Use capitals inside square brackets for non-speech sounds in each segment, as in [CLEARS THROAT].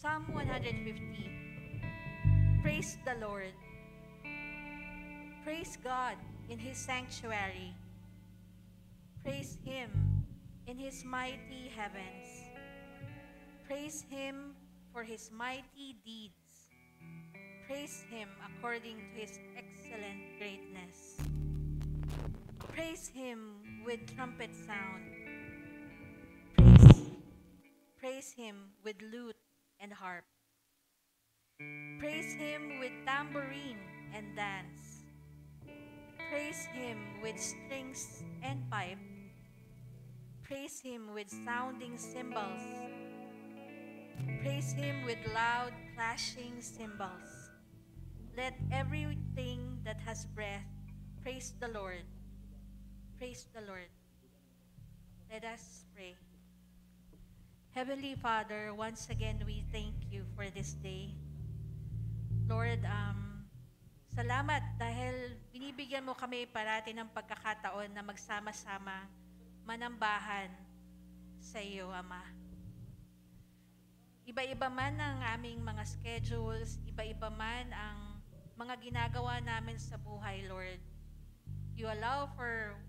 Psalm 150. Praise the Lord. Praise God in His sanctuary. Praise Him in His mighty heavens. Praise Him for His mighty deeds. Praise Him according to His excellent greatness. Praise Him with trumpet sound. Praise, praise Him with lute and harp. Praise Him with tambourine and dance. Praise Him with strings and pipe. Praise Him with sounding cymbals. Praise Him with loud clashing cymbals. Let everything that has breath praise the Lord. Praise the Lord. Let us pray. Heavenly Father, once again we thank you for this day. Lord, um, salamat dahil binibigyan mo kami parati ng pagkakataon na magsama-sama manambahan sa iyo, Ama. Iba-iba man ang aming mga schedules, iba-iba man ang mga ginagawa namin sa buhay, Lord. You allow for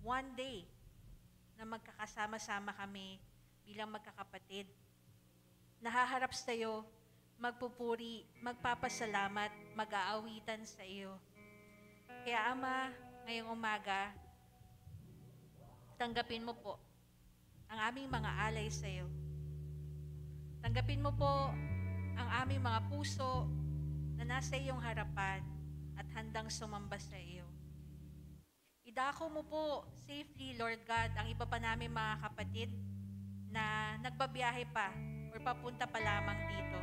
one day na magkakasama-sama kami bilang magkakapatid. Nahaharap sa iyo, magpupuri, magpapasalamat, mag-aawitan sa iyo. Kaya Ama, ngayong umaga, tanggapin mo po ang aming mga alay sa iyo. Tanggapin mo po ang aming mga puso na nasa iyong harapan at handang sumamba sa iyo. Idako mo po safely, Lord God, ang iba pa namin mga kapatid na nagbabiyahe pa or papunta pa lamang dito.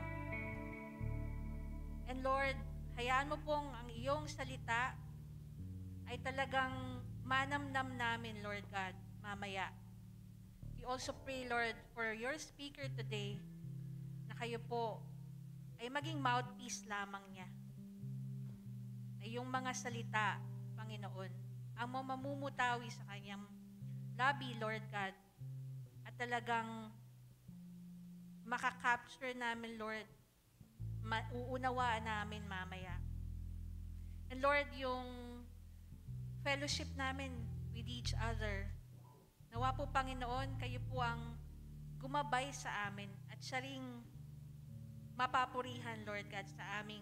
And Lord, hayaan mo pong ang iyong salita ay talagang manamnam namin, Lord God, mamaya. We also pray, Lord, for your speaker today, na kayo po ay maging mouthpiece lamang niya. Na yung mga salita, Panginoon, ang mamumutawi sa kanyang labi, Lord God, talagang makakapture namin, Lord, mauunawaan namin mamaya. And Lord, yung fellowship namin with each other, nawa po Panginoon, kayo po ang gumabay sa amin at siya ring mapapurihan, Lord God, sa aming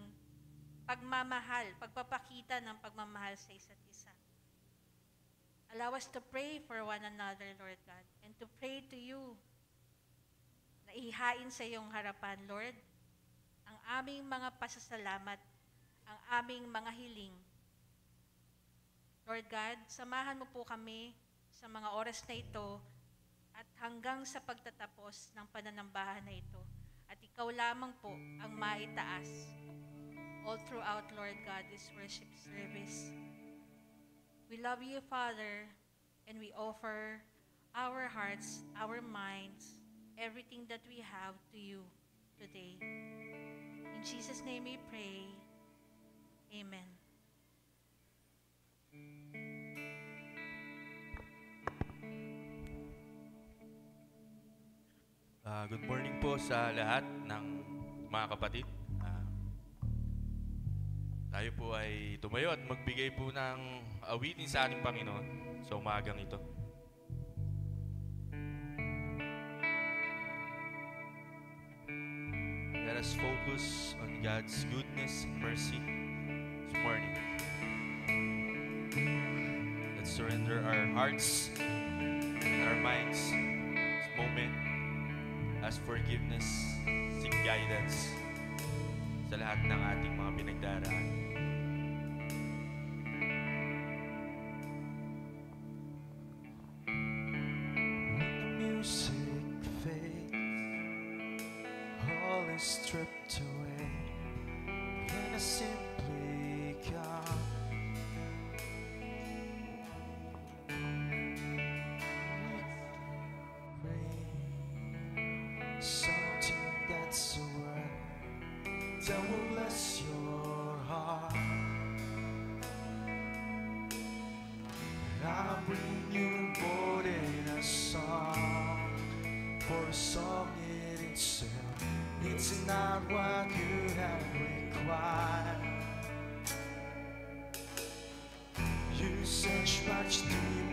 pagmamahal, pagpapakita ng pagmamahal sa isa't isa. Allow us to pray for one another, Lord God, to pray to you na ihain sa iyong harapan, Lord, ang aming mga pasasalamat, ang aming mga hiling. Lord God, samahan mo po kami sa mga oras na ito at hanggang sa pagtatapos ng pananambahan na ito. At ikaw lamang po ang maitaas all throughout, Lord God, this worship service. We love you, Father, and we offer our hearts, our minds, everything that we have to you today. In Jesus' name we pray. Amen. Ah, good morning po sa lahat ng mga kapatid. Ah, tayo po ay tumayo at magbigay po ng awitin sa ating Panginoon sa umagang ito. Us focus on God's goodness and mercy this morning. Let's surrender our hearts and our minds this moment ask forgiveness, seek guidance sa lahat ng ating mga pinagdaraan. Bless your heart. I bring you more than a song, for a song in itself It's not what you have required. You search much deeper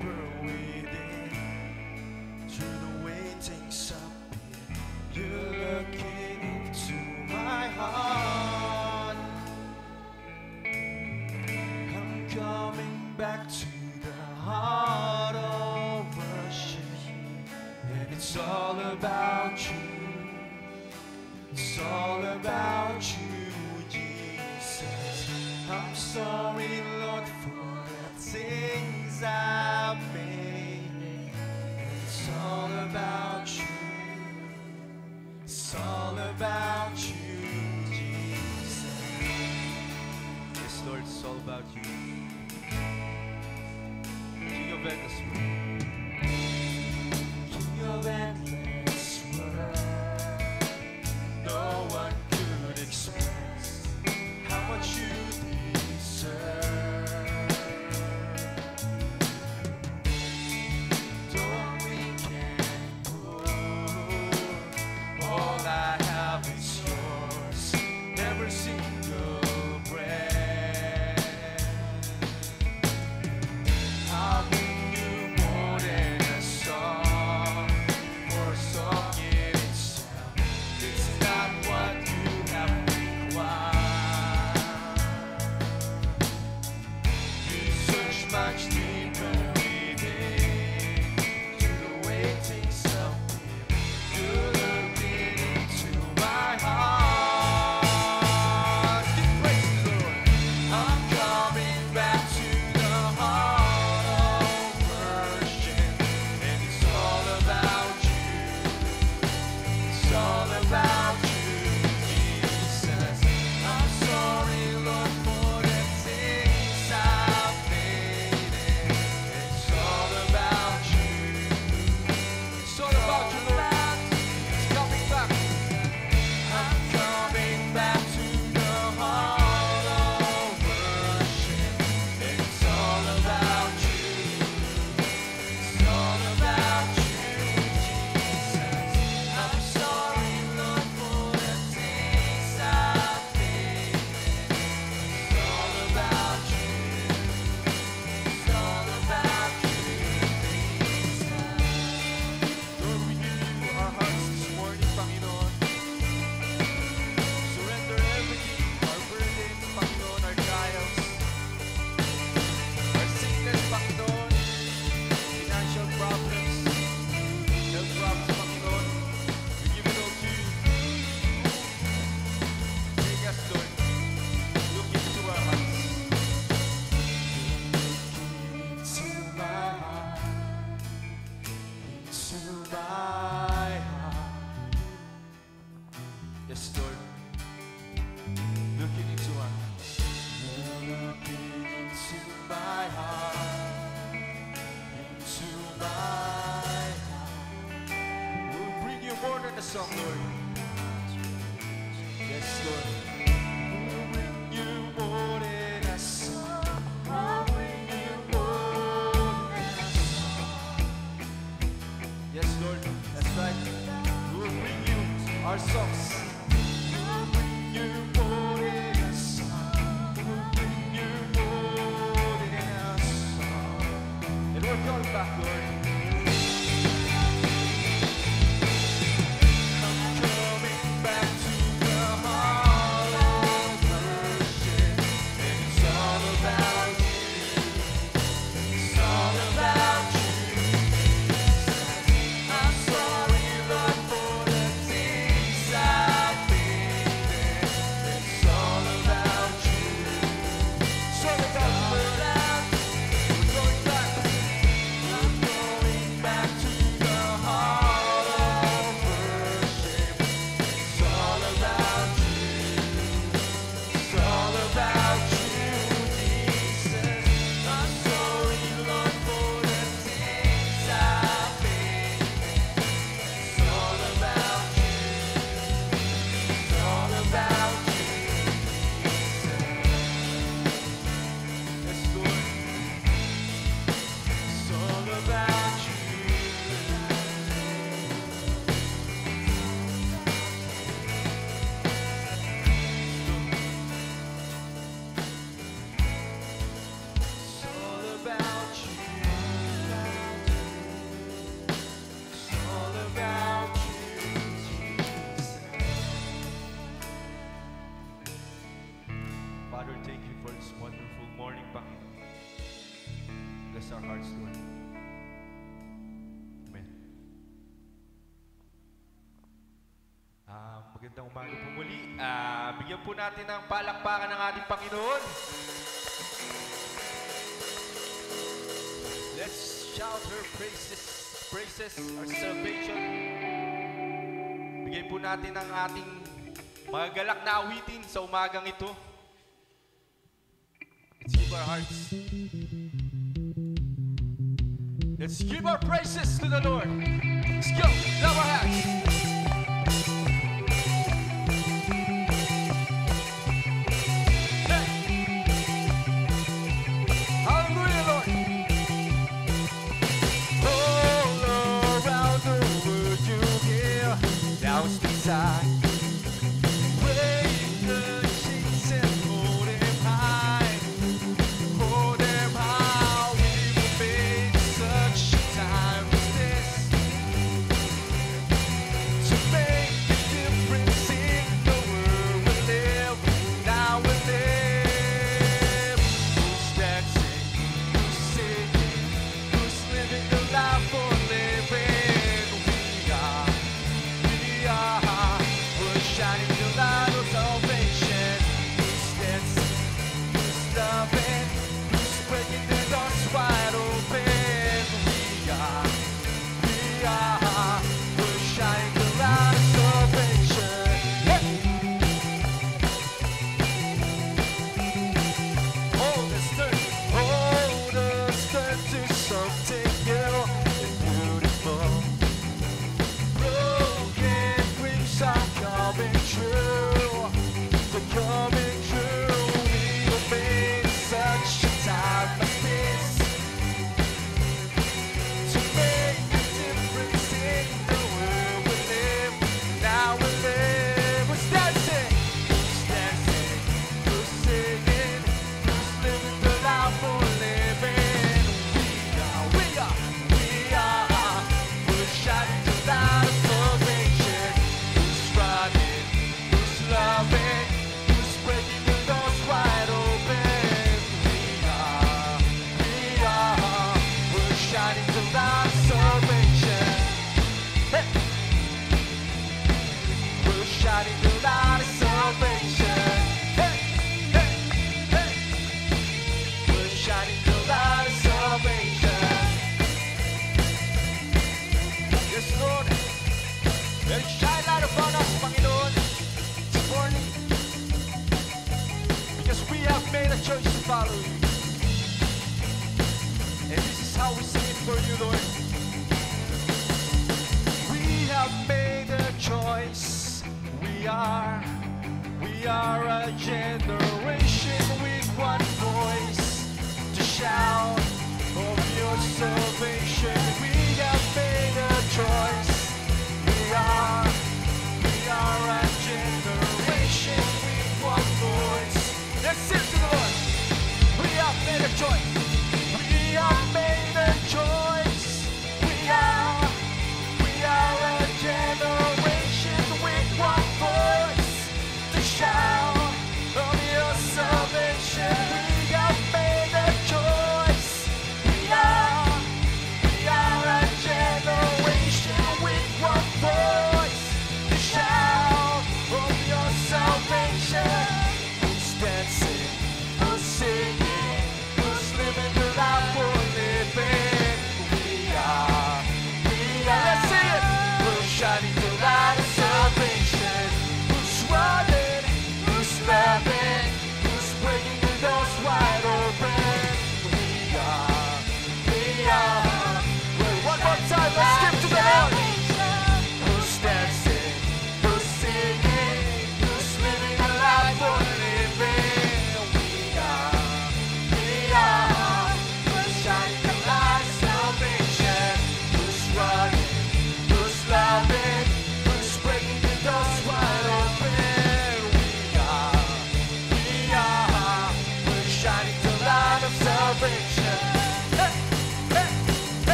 natin ang palakpakan ng ating Panginoon. Let's shout her praises, praises, our salvation. Bigay po natin ang ating mga galak na awitin sa umagang ito. Let's give our hearts. Let's give our praises to the Lord.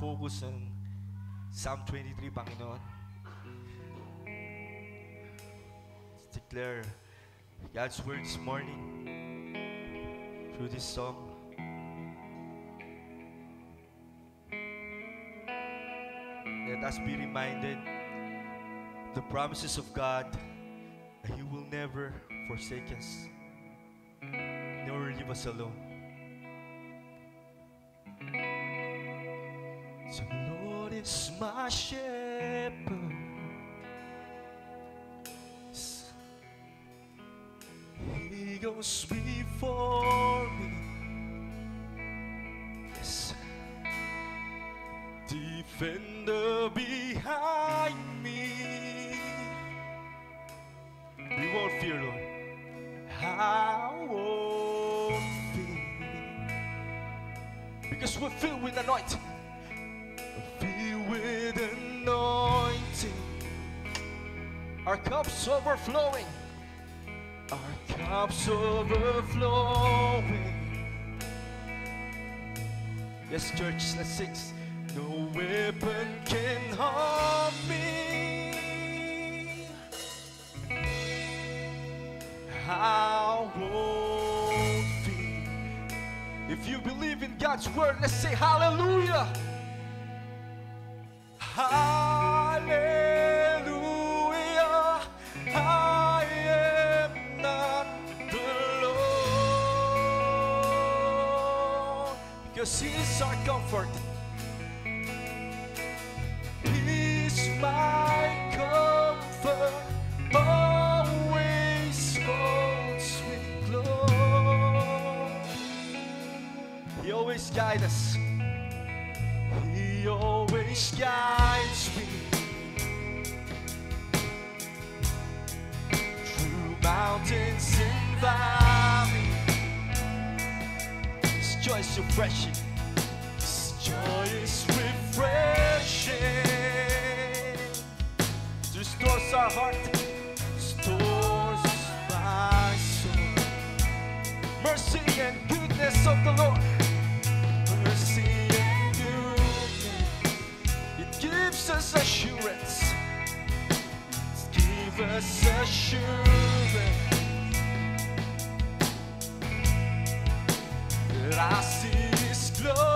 Focus on Psalm 23, Panginoon. Let's declare God's word this morning through this song. Let us be reminded the promises of God that He will never forsake us, nor leave us alone. So the Lord is my shepherd. He goes before me. Yes. Defender behind me. We won't fear, Lord. I won't fear. Because we're filled with anointing. Filled with anointing. Our cups overflowing. Our cups overflowing. Yes, church, let's sing. No weapon can harm me. I won't fear. If you believe in God's word, let's say hallelujah. Hallelujah. I am not alone. Because He's our comfort. He's my comfort. Always holds me close. He always guides us. He always guides refreshing. His joy is refreshing. Restores our heart, restores my soul. Mercy and goodness of the Lord. Mercy and goodness. It gives us assurance. It gives us assurance. His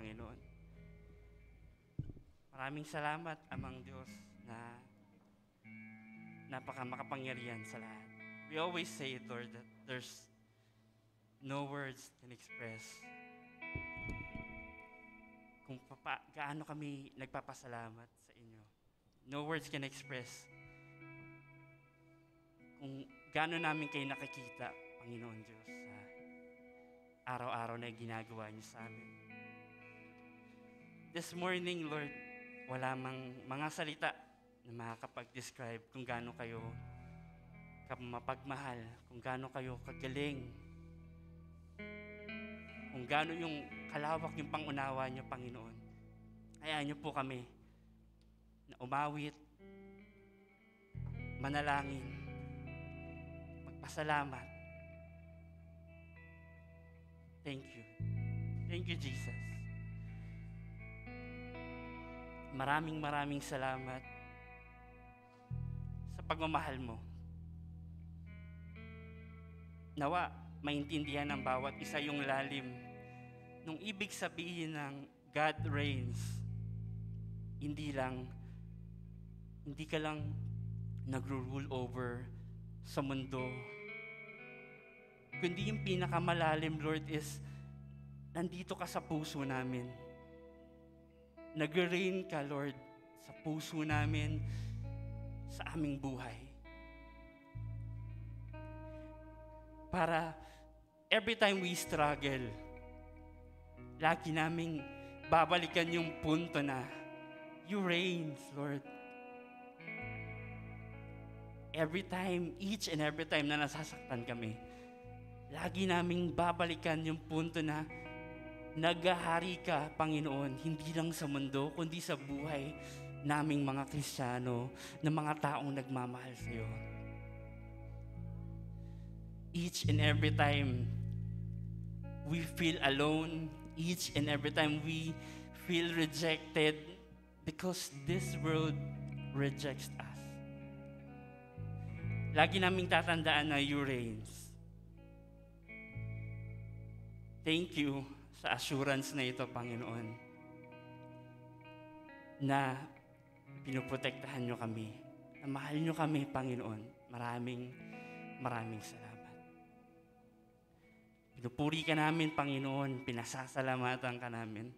Panginoon. Maraming salamat, Amang Diyos, na napaka makapangyarihan sa lahat. We always say, Lord, that there's no words can express kung papa, gaano kami nagpapasalamat sa inyo. No words can express kung gaano namin kayo nakikita, Panginoon Diyos, sa araw-araw na ginagawa niyo sa amin. This morning, Lord, wala mang mga salita na makakapag-describe kung gaano kayo mapagmahal, kung gaano kayo kagaling, kung gaano yung kalawak yung pangunawa niyo, Panginoon. Hayaan niyo po kami na umawit, manalangin, magpasalamat, Thank you. Thank you, Jesus. Maraming maraming salamat sa pagmamahal mo. Nawa, maintindihan ng bawat isa yung lalim nung ibig sabihin ng God reigns. Hindi lang, hindi ka lang nagro-rule over sa mundo, kundi yung pinakamalalim, Lord, is nandito ka sa puso namin. Nag-reign ka, Lord, sa puso namin, sa aming buhay. Para every time we struggle, lagi naming babalikan yung punto na you reign, Lord. Every time, each and every time na nasasaktan kami, lagi naming babalikan yung punto na naghahari ka, Panginoon, hindi lang sa mundo, kundi sa buhay naming mga Kristiyano, na mga taong nagmamahal sa iyo. Each and every time we feel alone, each and every time we feel rejected because this world rejects us. Lagi naming tatandaan na you reigns. Thank you sa assurance na ito, Panginoon, na pinuprotektahan nyo kami, na mahal nyo kami, Panginoon. Maraming, maraming salamat. Pinupuri ka namin, Panginoon. Pinasasalamatan ka namin.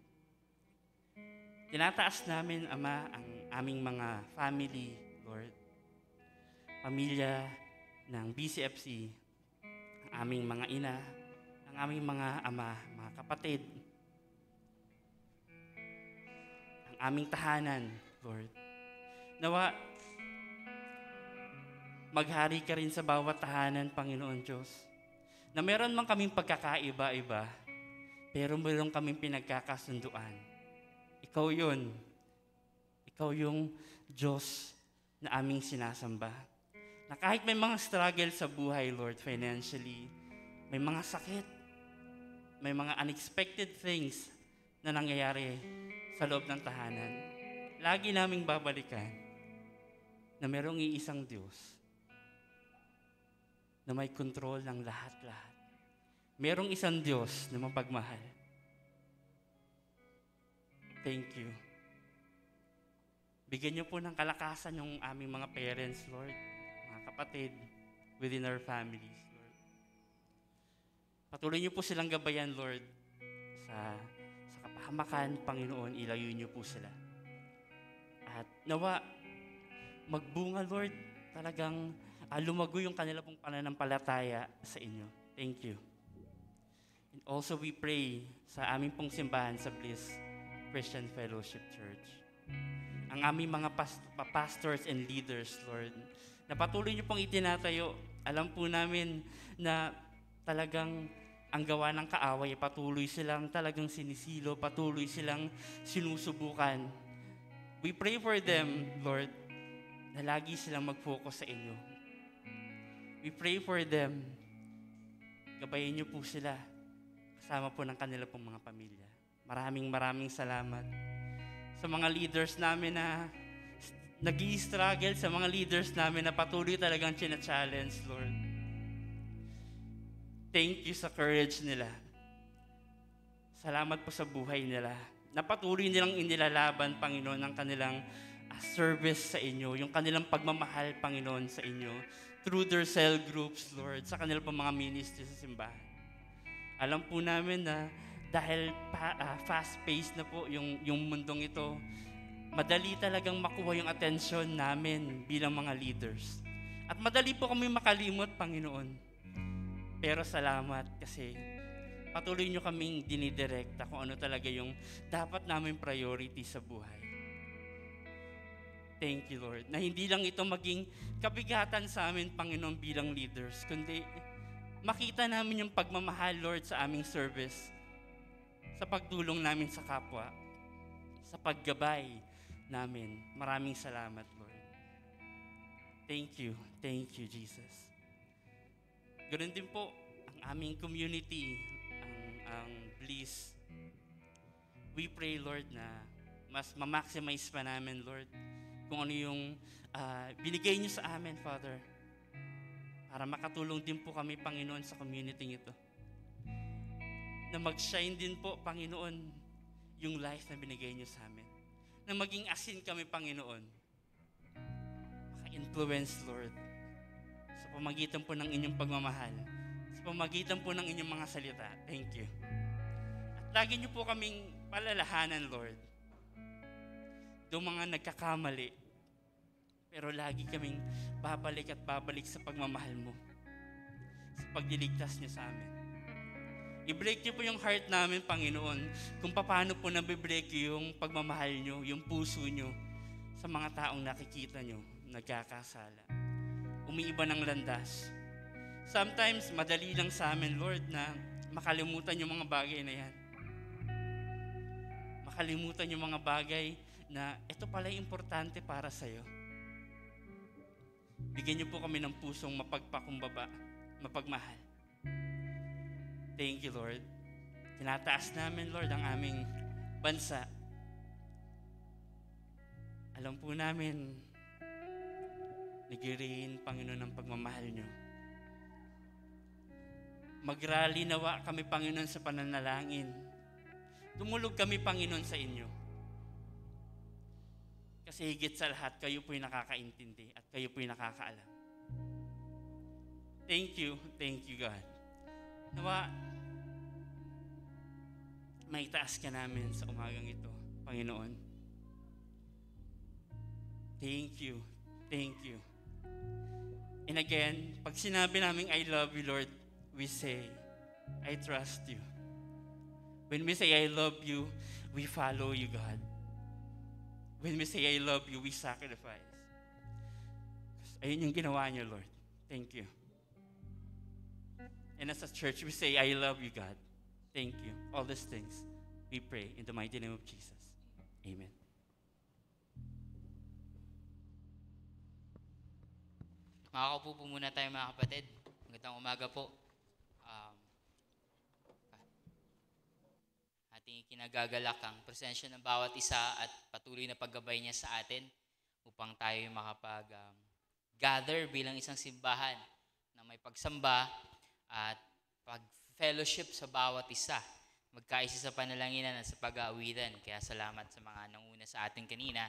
Tinataas namin, Ama, ang aming mga family, Lord. Pamilya ng BCFC, ang aming mga ina, ang aming mga ama, mga kapatid, ang aming tahanan, Lord. Nawa, maghari ka rin sa bawat tahanan, Panginoon Diyos. Na meron man kaming pagkakaiba-iba, pero meron kaming pinagkakasunduan. Ikaw yun. Ikaw yung Diyos na aming sinasamba. Na kahit may mga struggle sa buhay, Lord, financially, may mga sakit, may mga unexpected things na nangyayari sa loob ng tahanan. Lagi naming babalikan na merong iisang Diyos na may control ng lahat-lahat. Merong isang Diyos na mapagmahal. Thank you. Bigyan niyo po ng kalakasan yung aming mga parents, Lord, mga kapatid, within our families. Patuloy niyo po silang gabayan, Lord, sa, sa kapahamakan, Panginoon, ilayo niyo po sila. At nawa, magbunga, Lord. Talagang ah, lumago yung kanila pong pananampalataya sa inyo. Thank you. And also we pray sa aming pong simbahan sa Bliss Christian Fellowship Church. Ang aming mga pas- pa- pastors and leaders, Lord, na patuloy niyo pong itinatayo. Alam po namin na talagang ang gawa ng kaaway, patuloy silang talagang sinisilo, patuloy silang sinusubukan. We pray for them, Lord, na lagi silang mag-focus sa inyo. We pray for them. Gabayin niyo po sila kasama po ng kanila pong mga pamilya. Maraming maraming salamat sa mga leaders namin na nag struggle sa mga leaders namin na patuloy talagang china-challenge, Lord. Thank you sa courage nila. Salamat po sa buhay nila. Napatuloy nilang inilalaban, Panginoon, ang kanilang ah, service sa inyo, yung kanilang pagmamahal, Panginoon, sa inyo, through their cell groups, Lord, sa kanilang pang mga ministry sa simbahan. Alam po namin na dahil pa, ah, fast-paced na po yung, yung mundong ito, madali talagang makuha yung attention namin bilang mga leaders. At madali po kami makalimot, Panginoon. Pero salamat kasi patuloy nyo kaming dinidirekta kung ano talaga yung dapat namin priority sa buhay. Thank you, Lord. Na hindi lang ito maging kabigatan sa amin, Panginoon, bilang leaders, kundi makita namin yung pagmamahal, Lord, sa aming service, sa pagtulong namin sa kapwa, sa paggabay namin. Maraming salamat, Lord. Thank you. Thank you, Jesus. Ganun din po ang aming community, ang, ang Bliss. We pray, Lord, na mas ma-maximize pa namin, Lord, kung ano yung ah, binigay niyo sa amin, Father. Para makatulong din po kami, Panginoon, sa community ito. Na mag-shine din po, Panginoon, yung life na binigay niyo sa amin. Na maging asin kami, Panginoon. Maka-influence, Lord, pamagitan po ng inyong pagmamahal, sa pamagitan po ng inyong mga salita. Thank you. At lagi niyo po kaming palalahanan, Lord. Doon mga nagkakamali, pero lagi kaming babalik at babalik sa pagmamahal mo. Sa pagdiligtas niyo sa amin. I-break niyo po yung heart namin, Panginoon, kung paano po nabibreak yung pagmamahal niyo, yung puso niyo sa mga taong nakikita niyo, nagkakasala. Umiiba ng landas. Sometimes, madali lang sa amin, Lord, na makalimutan yung mga bagay na yan. Makalimutan yung mga bagay na ito pala importante para sa'yo. Bigyan niyo po kami ng pusong mapagpakumbaba, mapagmahal. Thank you, Lord. Tinataas namin, Lord, ang aming bansa. Alam po namin, nagiriin, Panginoon, ng pagmamahal niyo. Magrally nawa kami, Panginoon, sa pananalangin. Tumulog kami, Panginoon, sa inyo. Kasi higit sa lahat, kayo po'y nakakaintindi at kayo po'y nakakaalam. Thank you, thank you, God. Nawa, may taas ka namin sa umagang ito, Panginoon. Thank you, thank you. And again, pag sinabi namin, I love you, Lord, we say, I trust you. When we say, I love you, we follow you, God. When we say, I love you, we sacrifice. Ayun yung ginawa niyo, Lord. Thank you. And as a church, we say, I love you, God. Thank you. All these things, we pray in the mighty name of Jesus. Amen. Makakaupo po muna tayo mga kapatid. Magandang umaga po. Um, ating kinagagalak ang presensya ng bawat isa at patuloy na paggabay niya sa atin upang tayo makapag um, bilang isang simbahan na may pagsamba at pag-fellowship sa bawat isa. Magkaisa sa panalanginan at sa pag-aawitan. Kaya salamat sa mga nanguna sa atin kanina.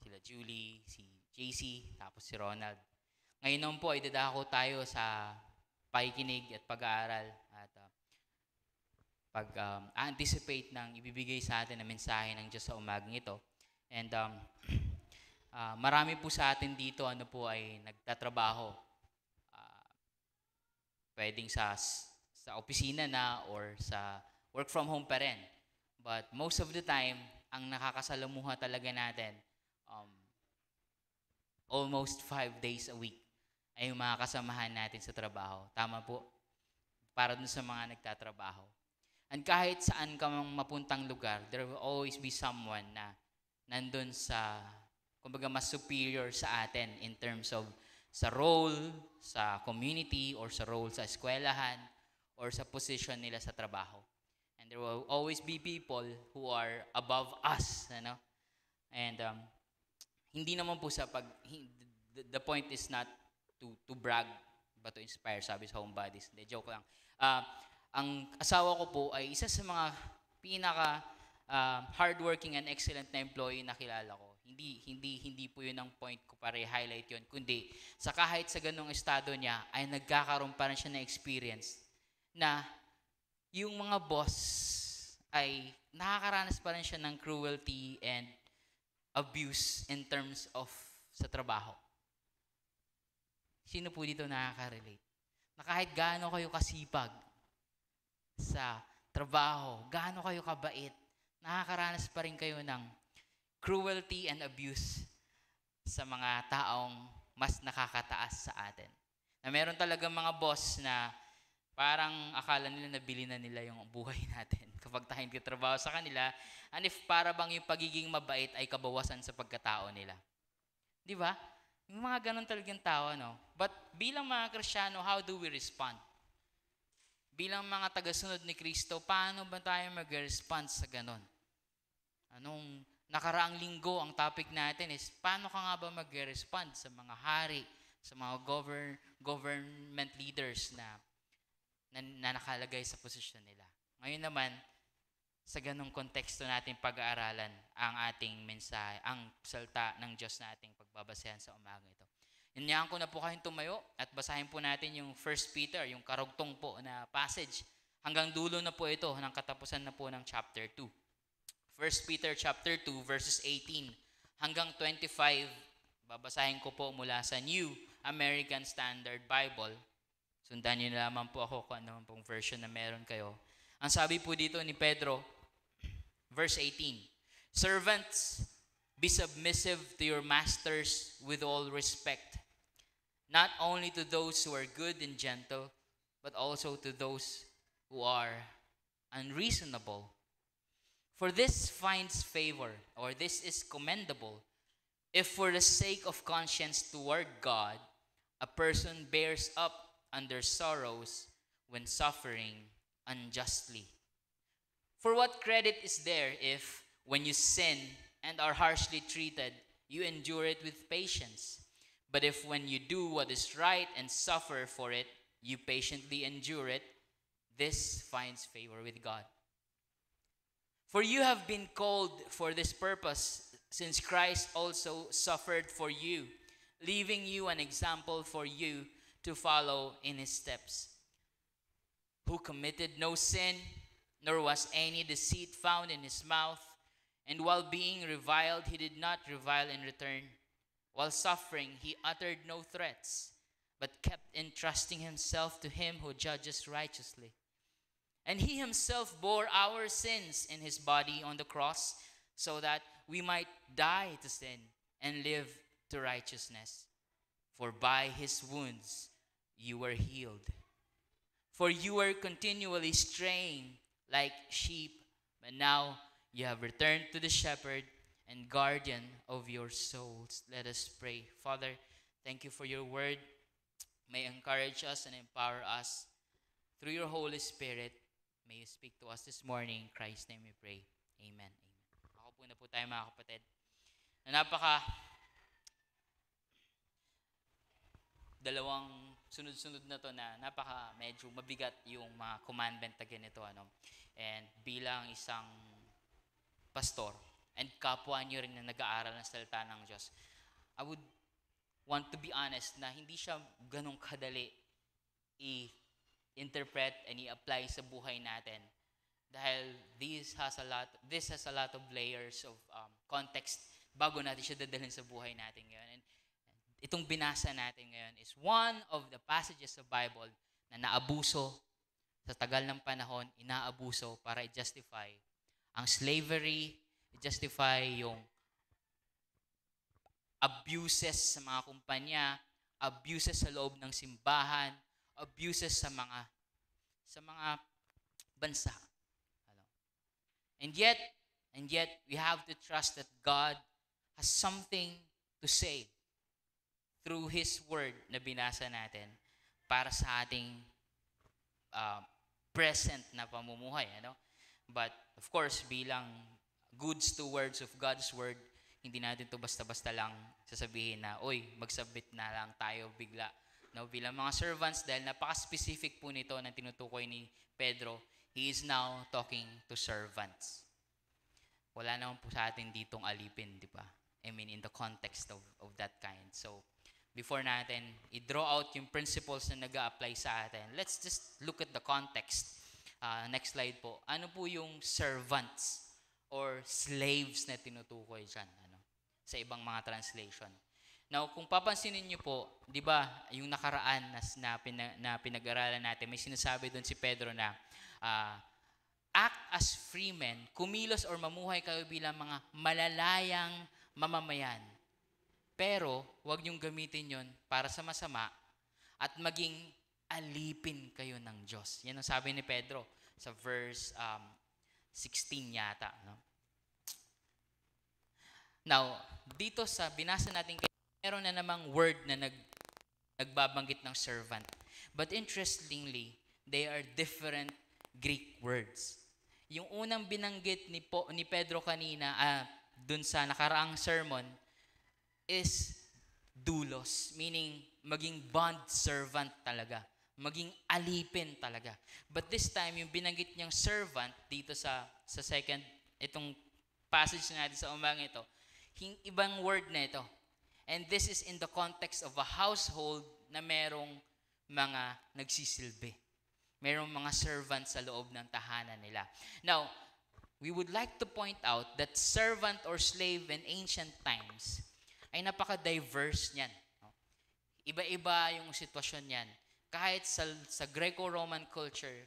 Sila Julie, si JC, tapos si Ronald. Ngayon po ay dadako tayo sa pakikinig at pag-aaral at uh, pag-anticipate ng ibibigay sa atin na mensahe ng Diyos sa umagang ito. And um, [CLEARS THROAT] Ah, marami po sa atin dito ano po ay nagtatrabaho. Ah, pwedeng sa sa opisina na or sa work from home pa rin. But most of the time, ang nakakasalamuha talaga natin um, almost five days a week ay yung mga kasamahan natin sa trabaho. Tama po? Para dun sa mga nagtatrabaho. And kahit saan ka mang mapuntang lugar, there will always be someone na nandun sa, kumbaga mas superior sa atin in terms of sa role, sa community, or sa role sa eskwelahan, or sa position nila sa trabaho. And there will always be people who are above us, ano? And um, hindi naman po sa pag, the point is not to, to brag, but to inspire, sabi sa homebodies. Hindi, joke lang. Ah, ang asawa ko po ay isa sa mga pinaka ah, hardworking and excellent na employee na kilala ko. Hindi hindi hindi po 'yun ang point ko para i-highlight 'yun, kundi sa kahit sa ganung estado niya ay nagkakaroon pa rin siya ng experience na yung mga boss ay nakakaranas pa rin siya ng cruelty and abuse in terms of sa trabaho. Sino po dito nakaka-relate? Na kahit gaano kayo kasipag sa trabaho, gaano kayo kabait, nakakaranas pa rin kayo ng cruelty and abuse sa mga taong mas nakakataas sa atin. Na meron talaga mga boss na parang akala nila nabili na nila yung buhay [LAUGHS] natin kapag tayo trabaho sa kanila and if para bang yung pagiging mabait ay kabawasan sa pagkatao nila. Di ba? Mga ganun talagang tao, no? But bilang mga Kristiyano, how do we respond? Bilang mga tagasunod ni Kristo, paano ba tayo mag-respond sa ganun? Anong nakaraang linggo, ang topic natin is, paano ka nga ba mag-respond sa mga hari, sa mga govern, government leaders na, na, na nakalagay sa posisyon nila? Ngayon naman, sa ganong konteksto natin pag-aaralan ang ating mensahe, ang salta ng Diyos na ating pagbabasehan sa umaga ito. Inyahan ko na po kayong tumayo at basahin po natin yung 1 Peter, yung karugtong po na passage. Hanggang dulo na po ito, ng katapusan na po ng chapter 2. 1 Peter chapter 2 verses 18 hanggang 25. Babasahin ko po mula sa New American Standard Bible. Sundan niyo na lamang po ako kung ano pong version na meron kayo. Ang sabi po dito ni Pedro, verse 18, Servants, be submissive to your masters with all respect, not only to those who are good and gentle, but also to those who are unreasonable. For this finds favor, or this is commendable, if for the sake of conscience toward God, a person bears up under sorrows when suffering unjustly. For what credit is there if, when you sin and are harshly treated, you endure it with patience? But if when you do what is right and suffer for it, you patiently endure it, this finds favor with God. For you have been called for this purpose, since Christ also suffered for you, leaving you an example for you to follow in his steps who committed no sin, nor was any deceit found in his mouth. And while being reviled, he did not revile in return. While suffering, he uttered no threats, but kept entrusting himself to him who judges righteously. And he himself bore our sins in his body on the cross, so that we might die to sin and live to righteousness. For by his wounds you were healed. For you were continually straying like sheep, but now you have returned to the shepherd and guardian of your souls. Let us pray. Father, thank you for your word. May encourage us and empower us through your Holy Spirit. May you speak to us this morning. In Christ's name we pray. Amen. Amen. Ako po na po tayo mga kapatid. Na napaka dalawang sunod-sunod na to na napaka medyo mabigat yung mga commandment na ganito ano. And bilang isang pastor and kapwa niyo rin na nag-aaral ng salita ng Diyos, I would want to be honest na hindi siya ganong kadali i-interpret and i-apply sa buhay natin. Dahil this has a lot this has a lot of layers of um, context bago natin siya dadalhin sa buhay natin ngayon. And itong binasa natin ngayon is one of the passages of Bible na naabuso sa tagal ng panahon, inaabuso para i-justify ang slavery, i-justify yung abuses sa mga kumpanya, abuses sa loob ng simbahan, abuses sa mga sa mga bansa. And yet, and yet we have to trust that God has something to say through His Word na binasa natin para sa ating uh, present na pamumuhay. Ano? But of course, bilang good stewards of God's Word, hindi natin to basta-basta lang sasabihin na, oy, magsabit na lang tayo bigla. No, bilang mga servants, dahil napaka-specific po nito na tinutukoy ni Pedro, he is now talking to servants. Wala naman po sa atin ditong alipin, di ba? I mean, in the context of, of that kind. So, before natin i-draw out yung principles na nag apply sa atin, let's just look at the context. Uh, next slide po. Ano po yung servants or slaves na tinutukoy dyan? Ano? Sa ibang mga translation. Now, kung papansinin niyo po, 'di ba, yung nakaraan na, na, na pinag-aralan natin, may sinasabi doon si Pedro na uh, act as free men, kumilos or mamuhay kayo bilang mga malalayang mamamayan. Pero, huwag niyong gamitin yon para sa masama at maging alipin kayo ng Diyos. Yan ang sabi ni Pedro sa verse um, 16 yata. No? Now, dito sa binasa natin meron na namang word na nag, nagbabanggit ng servant. But interestingly, they are different Greek words. Yung unang binanggit ni, po, ni Pedro kanina, ah, dun sa nakaraang sermon, is doulos, meaning maging bond servant talaga. Maging alipin talaga. But this time, yung binanggit niyang servant dito sa, sa second, itong passage natin sa umagang ito, ibang word na ito. And this is in the context of a household na merong mga nagsisilbi. Merong mga servants sa loob ng tahanan nila. Now, we would like to point out that servant or slave in ancient times ay napaka-diverse niyan. Iba-iba yung sitwasyon niyan. Kahit sa, sa Greco-Roman culture,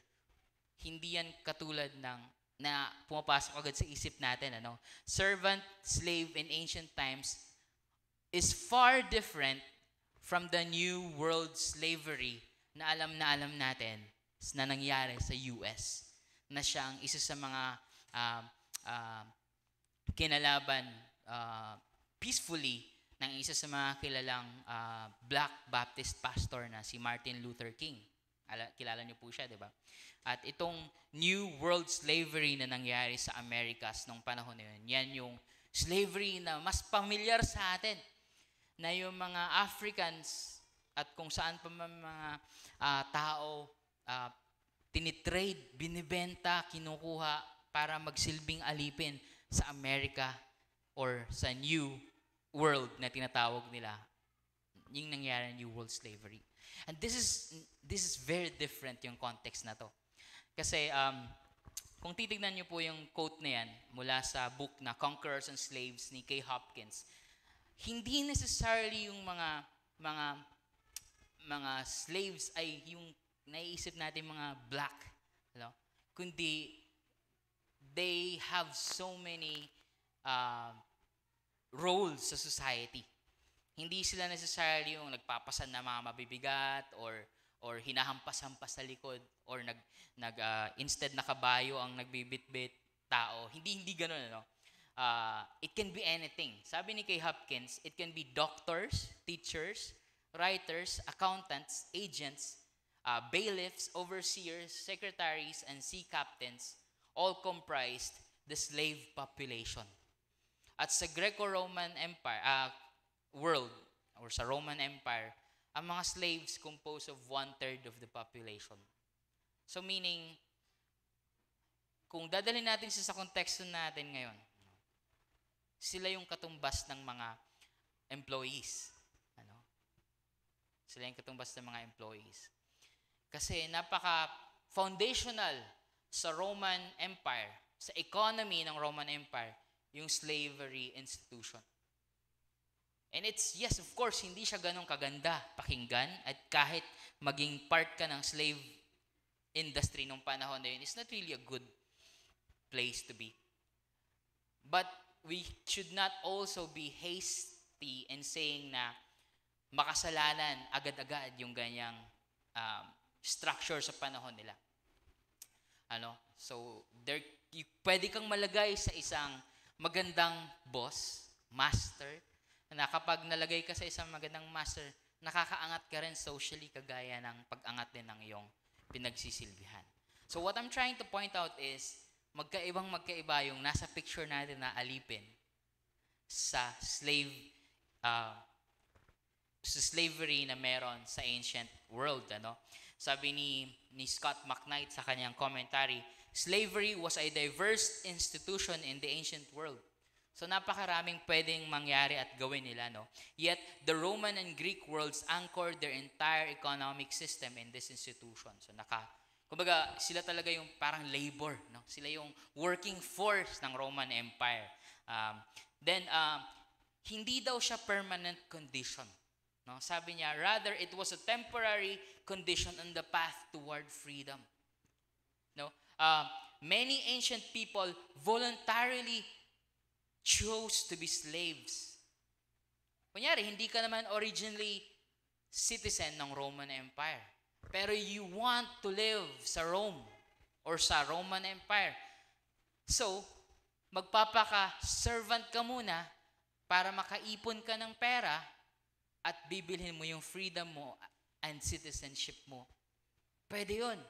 hindi yan katulad ng na pumapasok agad sa isip natin. Ano? Servant, slave in ancient times is far different from the new world slavery na alam na alam natin na nangyari sa US na siyang isa sa mga uh, uh, kinalaban uh, peacefully ng isa sa mga kilalang uh, Black Baptist pastor na si Martin Luther King. Ala, kilala niyo po siya, di ba? At itong new world slavery na nangyari sa Americas nung panahon na yun, yan yung slavery na mas familiar sa atin na yung mga Africans at kung saan pa mga uh, tao uh, tinitrade, binibenta, kinukuha para magsilbing alipin sa Amerika or sa New World na tinatawag nila. Yung nangyari New World Slavery. And this is this is very different yung context na to. Kasi um, kung titignan niyo po yung quote na yan mula sa book na Conquerors and Slaves ni Kay Hopkins, hindi necessarily yung mga mga mga slaves ay yung naiisip natin mga black, no? kundi they have so many uh, roles sa society. Hindi sila necessarily yung nagpapasan na mga mabibigat or or hinahampas-hampas sa likod or nag nag uh, instead na kabayo ang nagbibitbit tao. Hindi hindi ganoon ano uh, it can be anything. Sabi ni Kay Hopkins, it can be doctors, teachers, writers, accountants, agents, uh, bailiffs, overseers, secretaries, and sea captains, all comprised the slave population. At sa Greco-Roman Empire, uh, world, or sa Roman Empire, ang mga slaves composed of one-third of the population. So meaning, kung dadalhin natin sa konteksto natin ngayon, sila yung katumbas ng mga employees. Ano? Sila yung katumbas ng mga employees. Kasi napaka foundational sa Roman Empire, sa economy ng Roman Empire, yung slavery institution. And it's, yes, of course, hindi siya ganun kaganda pakinggan at kahit maging part ka ng slave industry nung panahon na yun, it's not really a good place to be. But we should not also be hasty in saying na makasalanan agad-agad yung ganyang um, structure sa panahon nila. Ano? So, there, y- pwede kang malagay sa isang magandang boss, master, na kapag nalagay ka sa isang magandang master, nakakaangat ka rin socially kagaya ng pag-angat din ng iyong pinagsisilbihan. So what I'm trying to point out is, magkaibang magkaiba yung nasa picture natin na alipin sa slave uh, sa slavery na meron sa ancient world ano sabi ni ni Scott McKnight sa kanyang commentary slavery was a diverse institution in the ancient world. So napakaraming pwedeng mangyari at gawin nila no? Yet the Roman and Greek worlds anchored their entire economic system in this institution. So naka kumbaga sila talaga yung parang labor no? Sila yung working force ng Roman Empire. Um, then um, hindi daw siya permanent condition no? Sabi niya rather it was a temporary condition on the path toward freedom um, many ancient people voluntarily chose to be slaves kunyari hindi ka naman originally citizen ng Roman Empire pero you want to live sa Rome or sa Roman Empire so magpapaka-servant ka muna para makaipon ka ng pera at bibilhin mo yung freedom mo and citizenship mo. Pwede yun.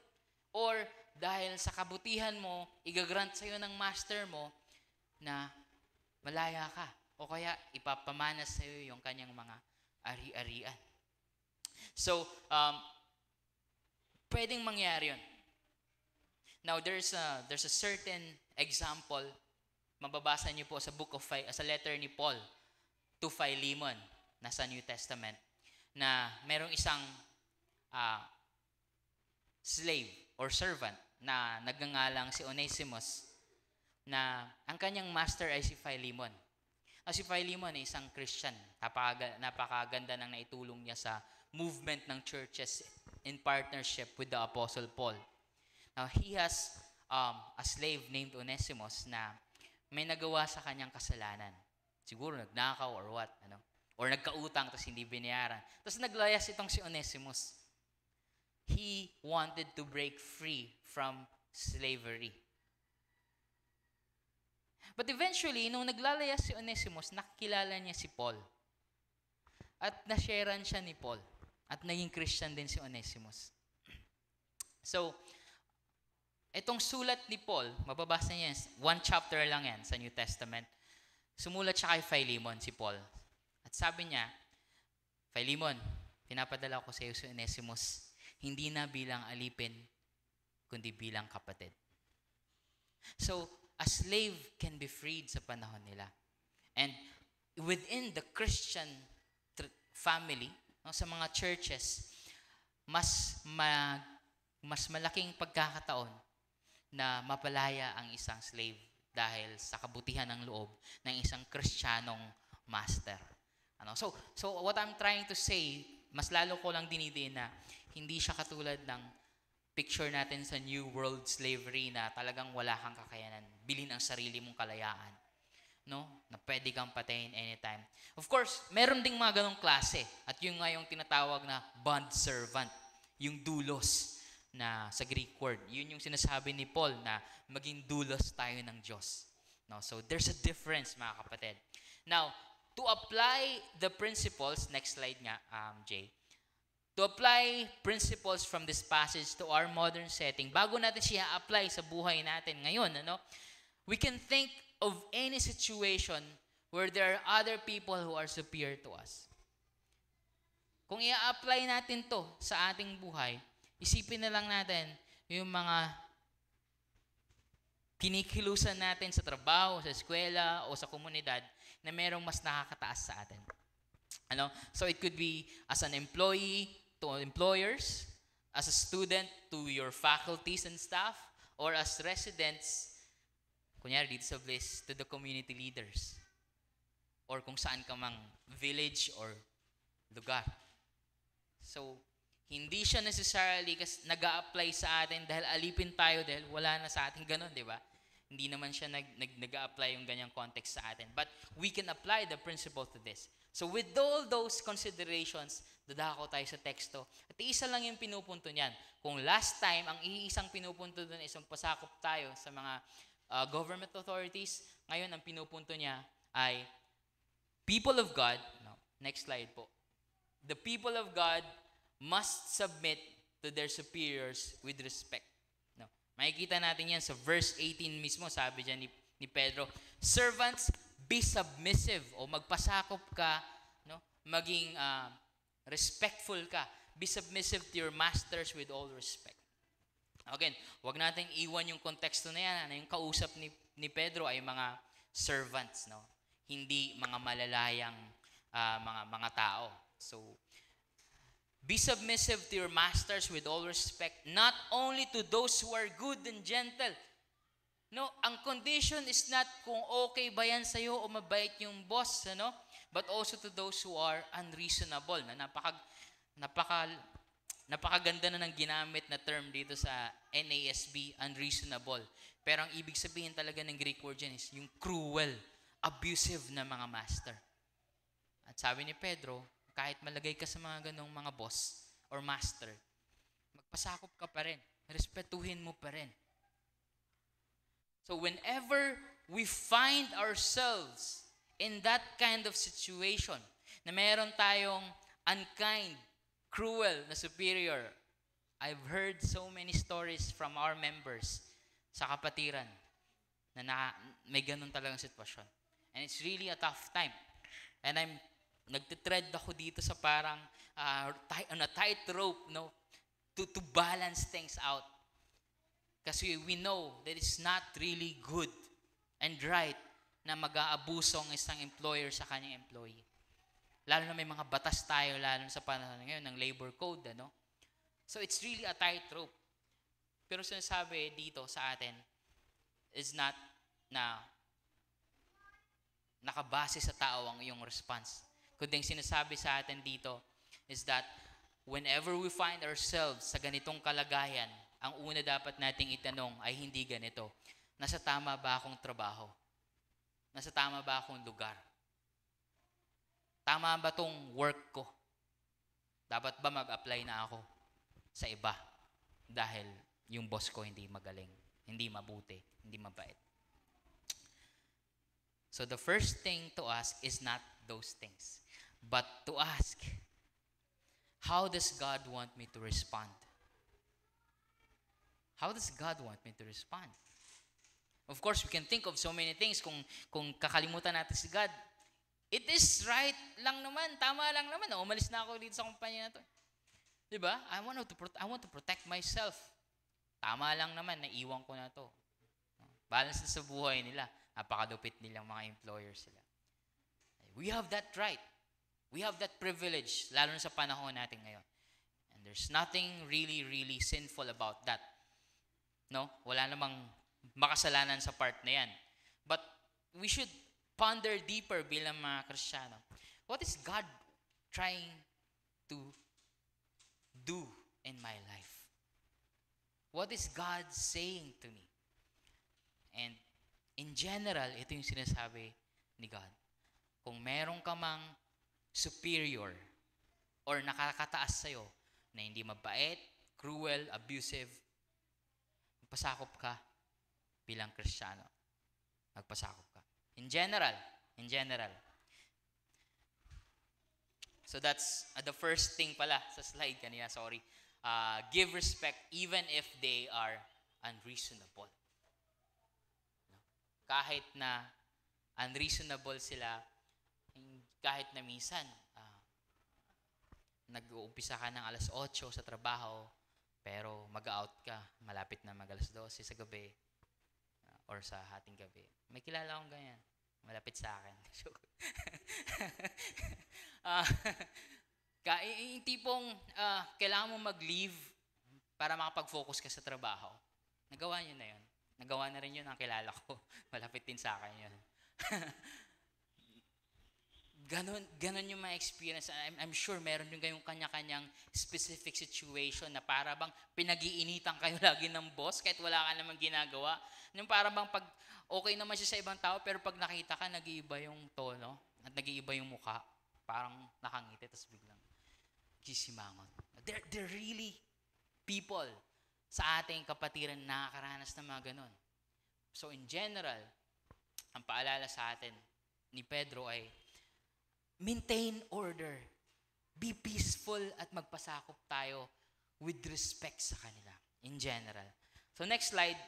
Or dahil sa kabutihan mo, igagrant sa'yo ng master mo na malaya ka. O kaya ipapamanas sa'yo yung kanyang mga ari-arian. So, um, pwedeng mangyari yun. Now, there's a, there's a certain example, mababasa niyo po sa book of, sa letter ni Paul to Philemon, nasa New Testament, na merong isang ah, slave or servant na nagngangalang si Onesimus na ang kanyang master ay si Philemon. Ah, si Philemon ay isang Christian. Napakaga, napakaganda ng naitulong niya sa movement ng churches in partnership with the Apostle Paul. Now, he has um, a slave named Onesimus na may nagawa sa kanyang kasalanan. Siguro nagnakaw or what, ano? Or nagkautang tapos hindi binayaran. Tapos naglayas itong si Onesimus. He wanted to break free from slavery. But eventually, nung naglalayas si Onesimus, nakilala niya si Paul. At nasharean siya ni Paul. At naging Christian din si Onesimus. So, itong sulat ni Paul, mababasa niya, one chapter lang yan sa New Testament. Sumulat siya kay Philemon, si Paul. At sabi niya, Philemon, pinapadala ko sa iyo si Onesimus, hindi na bilang alipin, kundi bilang kapatid. So, a slave can be freed sa panahon nila. And within the Christian family, no, sa mga churches, mas ma, mas malaking pagkakataon na mapalaya ang isang slave dahil sa kabutihan ng loob ng isang kristyanong master. Ano? So, so what I'm trying to say, mas lalo ko lang dinidiin na hindi siya katulad ng picture natin sa New World Slavery na talagang wala kang kakayanan. Bilhin ang sarili mong kalayaan. No? Na pwede kang patayin anytime. Of course, meron ding mga ganong klase. At yung nga yung tinatawag na bond servant. Yung dulos na sa Greek word. Yun yung sinasabi ni Paul na maging dulos tayo ng Diyos. No? So, there's a difference, mga kapatid. Now, to apply the principles, next slide nga, um, Jay, to apply principles from this passage to our modern setting, bago natin siya apply sa buhay natin ngayon, ano, we can think of any situation where there are other people who are superior to us. Kung i-apply natin to sa ating buhay, isipin na lang natin yung mga kinikilusan natin sa trabaho, sa eskwela, o sa komunidad na merong mas nakakataas sa atin. Ano? So it could be as an employee to employers, as a student to your faculties and staff, or as residents, kunyari dito sa Bliss, to the community leaders. or kung saan ka mang village or lugar. So, hindi siya necessarily kas nag apply sa atin dahil alipin tayo dahil wala na sa atin ganun, di ba? Hindi naman siya nag, nag, nag-a-apply yung ganyang context sa atin. But we can apply the principle to this. So with all those considerations, dadako tayo sa teksto. At isa lang yung pinupunto niyan. Kung last time, ang iisang pinupunto doon is pasakop tayo sa mga uh, government authorities, ngayon ang pinupunto niya ay people of God, no, next slide po. The people of God must submit to their superiors with respect. No. Makikita natin yan sa verse 18 mismo, sabi diyan ni, ni Pedro, Servants, be submissive o magpasakop ka, no? maging uh, respectful ka. Be submissive to your masters with all respect. Again, wag nating iwan yung konteksto na yan. Na yung kausap ni, ni Pedro ay mga servants, no? Hindi mga malalayang uh, mga mga tao. So, be submissive to your masters with all respect, not only to those who are good and gentle. No, ang condition is not kung okay ba yan sa'yo o mabait yung boss, ano? But also to those who are unreasonable. Na napaka, napaka, napakaganda na ng ginamit na term dito sa NASB, unreasonable. Pero ang ibig sabihin talaga ng Greek word dyan is yung cruel, abusive na mga master. At sabi ni Pedro, kahit malagay ka sa mga ganong mga boss or master, magpasakop ka pa rin. Respetuhin mo pa rin. So whenever we find ourselves in that kind of situation, na meron tayong unkind, cruel na superior, I've heard so many stories from our members sa kapatiran na, na may ganun talagang sitwasyon. And it's really a tough time. And I'm nagtitread ako dito sa parang uh, on a tight rope, no? To, to balance things out. Kasi we know that it's not really good and right na mag-aabuso ang isang employer sa kanyang employee. Lalo na may mga batas tayo, lalo sa panahon ngayon ng labor code, ano? So it's really a tight rope. Pero sinasabi dito sa atin is not na nakabase sa tao ang iyong response. Kundi ang sinasabi sa atin dito is that whenever we find ourselves sa ganitong kalagayan, ang una dapat nating itanong ay hindi ganito. Nasa tama ba akong trabaho? Nasa tama ba akong lugar? Tama ba tong work ko? Dapat ba mag-apply na ako sa iba? Dahil yung boss ko hindi magaling, hindi mabuti, hindi mabait. So the first thing to ask is not those things, but to ask, how does God want me to respond? How does God want me to respond? Of course, we can think of so many things kung, kung kakalimutan natin si God. It is right lang naman, tama lang naman. Oh, umalis na ako dito sa kumpanya na to. Di ba? I want to, I want to protect myself. Tama lang naman, naiwan ko na to. Balance na sa buhay nila. Napakadupit nilang mga employers sila. We have that right. We have that privilege, lalo na sa panahon natin ngayon. And there's nothing really, really sinful about that. No? Wala namang makasalanan sa part na yan. But we should ponder deeper bilang mga Kristiyano. What is God trying to do in my life? What is God saying to me? And in general, ito yung sinasabi ni God. Kung meron ka mang superior or nakakataas sa'yo na hindi mabait, cruel, abusive, pasakop ka bilang Kristiyano. Magpasakop ka. In general, in general. So that's uh, the first thing pala sa slide kanina, sorry. Uh, give respect even if they are unreasonable. No? Kahit na unreasonable sila, kahit na minsan, uh, nag-uumpisa ka ng alas 8 sa trabaho, pero mag-out ka, malapit na mag alas 12 sa gabi, or sa hating gabi. May kilala akong ganyan. Malapit sa akin. [LAUGHS] uh, [LAUGHS] [LAUGHS] yung tipong uh, kailangan mo mag-leave para makapag-focus ka sa trabaho. Nagawa niyo na yun. Nagawa na rin yun ang kilala ko. Malapit din sa akin yun. Ganon, ganon yung mga experience. I'm, I'm sure meron din kayong kanya-kanyang specific situation na para bang pinag-iinitan kayo [LAUGHS] lagi ng boss kahit wala ka namang ginagawa. Yung para bang pag okay naman siya sa ibang tao pero pag nakita ka, nag-iiba yung tono at nag-iiba yung mukha. Parang nakangiti tapos biglang gisimangon. They're, they're really people sa ating kapatiran na nakakaranas ng mga ganon. So in general, ang paalala sa atin ni Pedro ay maintain order. Be peaceful at magpasakop tayo with respect sa kanila in general. So next slide,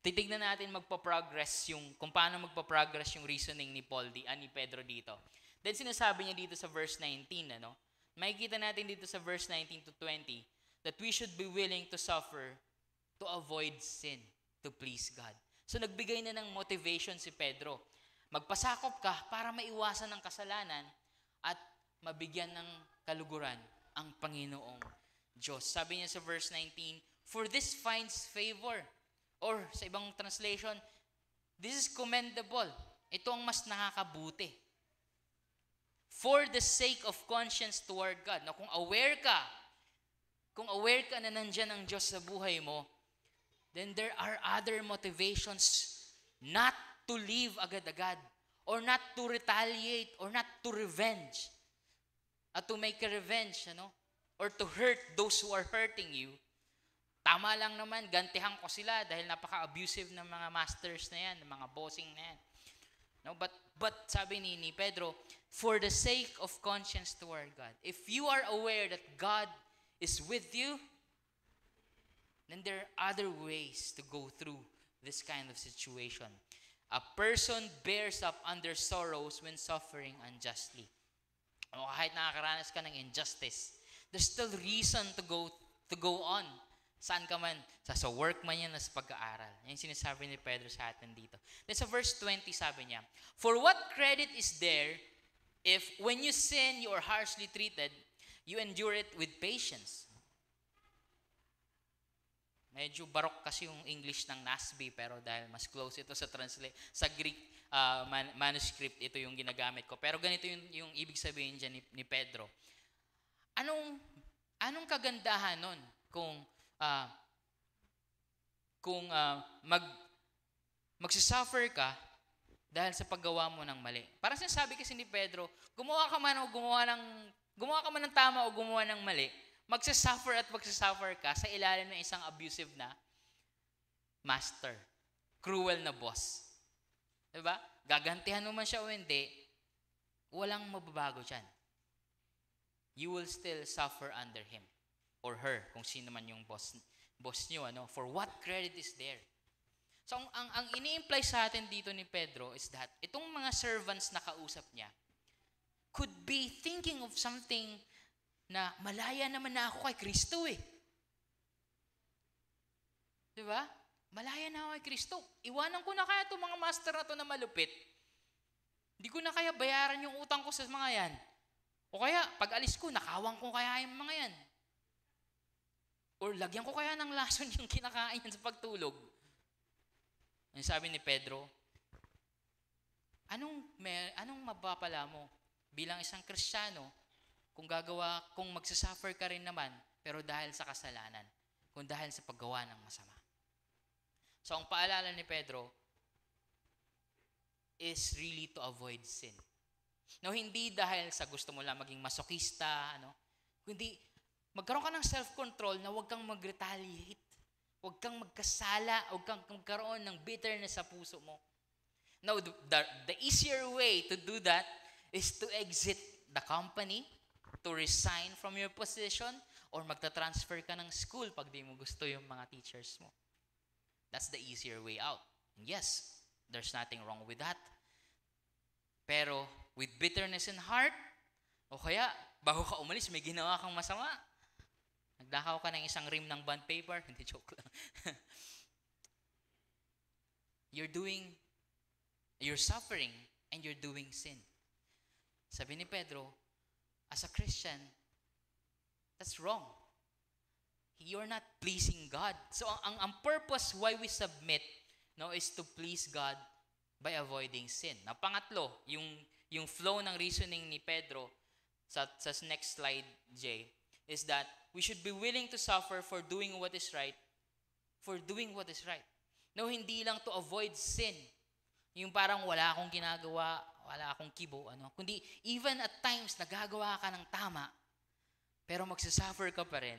titignan natin magpa-progress yung, kung paano magpa-progress yung reasoning ni Paul, di, ah, ni Pedro dito. Then sinasabi niya dito sa verse 19, ano? Makikita natin dito sa verse 19 to 20 that we should be willing to suffer to avoid sin, to please God. So nagbigay na ng motivation si Pedro. Magpasakop ka para maiwasan ng kasalanan at mabigyan ng kaluguran ang Panginoong Diyos. Sabi niya sa verse 19, For this finds favor. Or sa ibang translation, this is commendable. Ito ang mas nakakabuti. For the sake of conscience toward God. Na kung aware ka, kung aware ka na nandyan ang Diyos sa buhay mo, then there are other motivations not to live agad-agad or not to retaliate or not to revenge at to make a revenge, ano? Or to hurt those who are hurting you. Tama lang naman, gantihan ko sila dahil napaka-abusive ng mga masters na yan, ng mga bossing na yan. No, but but sabi ni, ni Pedro, for the sake of conscience toward God, if you are aware that God is with you, then there are other ways to go through this kind of situation. A person bears up under sorrows when suffering unjustly. O kahit nakakaranas ka ng injustice, there's still reason to go to go on. Saan ka man? Sa, sa work man yan, sa pag-aaral. Yan yung sinasabi ni Pedro sa atin dito. Then sa verse 20 sabi niya, For what credit is there if when you sin you are harshly treated, you endure it with patience? Medyo barok kasi yung English ng NASB pero dahil mas close ito sa translate sa Greek uh, man- manuscript ito yung ginagamit ko. Pero ganito yung, yung ibig sabihin diyan ni, ni Pedro. Anong anong kagandahan nun kung uh, kung uh, mag magsisuffer ka dahil sa paggawa mo ng mali. Para sinasabi kasi ni Pedro, gumawa ka man o gumawa ng gumawa ka man ng tama o gumawa ng mali, magsasuffer at magsasuffer ka sa ilalim ng isang abusive na master. Cruel na boss. Diba? Gagantihan mo man siya o hindi, walang mababago dyan. You will still suffer under him or her, kung sino man yung boss, boss nyo. Ano? For what credit is there? So, ang, ang, ang ini-imply sa atin dito ni Pedro is that itong mga servants na kausap niya could be thinking of something na malaya naman na ako kay Kristo eh. Di ba? Malaya na ako kay Kristo. Iwanan ko na kaya itong mga master na to na malupit. Hindi ko na kaya bayaran yung utang ko sa mga yan. O kaya, pag alis ko, nakawang ko kaya yung mga yan. Or lagyan ko kaya ng lason [LAUGHS] yung kinakain yan sa pagtulog. Ang sabi ni Pedro, anong, may, anong mapapala mo bilang isang kristyano kung gagawa, kung magsasuffer ka rin naman, pero dahil sa kasalanan, kung dahil sa paggawa ng masama. So, ang paalala ni Pedro is really to avoid sin. No, hindi dahil sa gusto mo lang maging masokista, ano, kundi magkaroon ka ng self-control na huwag kang mag-retaliate. Huwag kang magkasala, huwag kang magkaroon ng bitterness sa puso mo. Now, the, the, the easier way to do that is to exit the company, to resign from your position, or magta-transfer ka ng school pag di mo gusto yung mga teachers mo. That's the easier way out. And yes, there's nothing wrong with that. Pero with bitterness in heart, o kaya bago ka umalis, may ginawa kang masama. Nagdakaw ka ng isang rim ng bond paper. [LAUGHS] Hindi, joke lang. [LAUGHS] you're doing, you're suffering, and you're doing sin. Sabi ni Pedro, as a Christian, that's wrong. You're not pleasing God. So ang, ang purpose why we submit no, is to please God by avoiding sin. Na pangatlo, yung, yung flow ng reasoning ni Pedro sa, sa next slide, Jay, is that we should be willing to suffer for doing what is right, for doing what is right. No, hindi lang to avoid sin. Yung parang wala akong ginagawa, wala akong kibo, ano. Kundi even at times nagagawa ka ng tama, pero magsasuffer ka pa rin.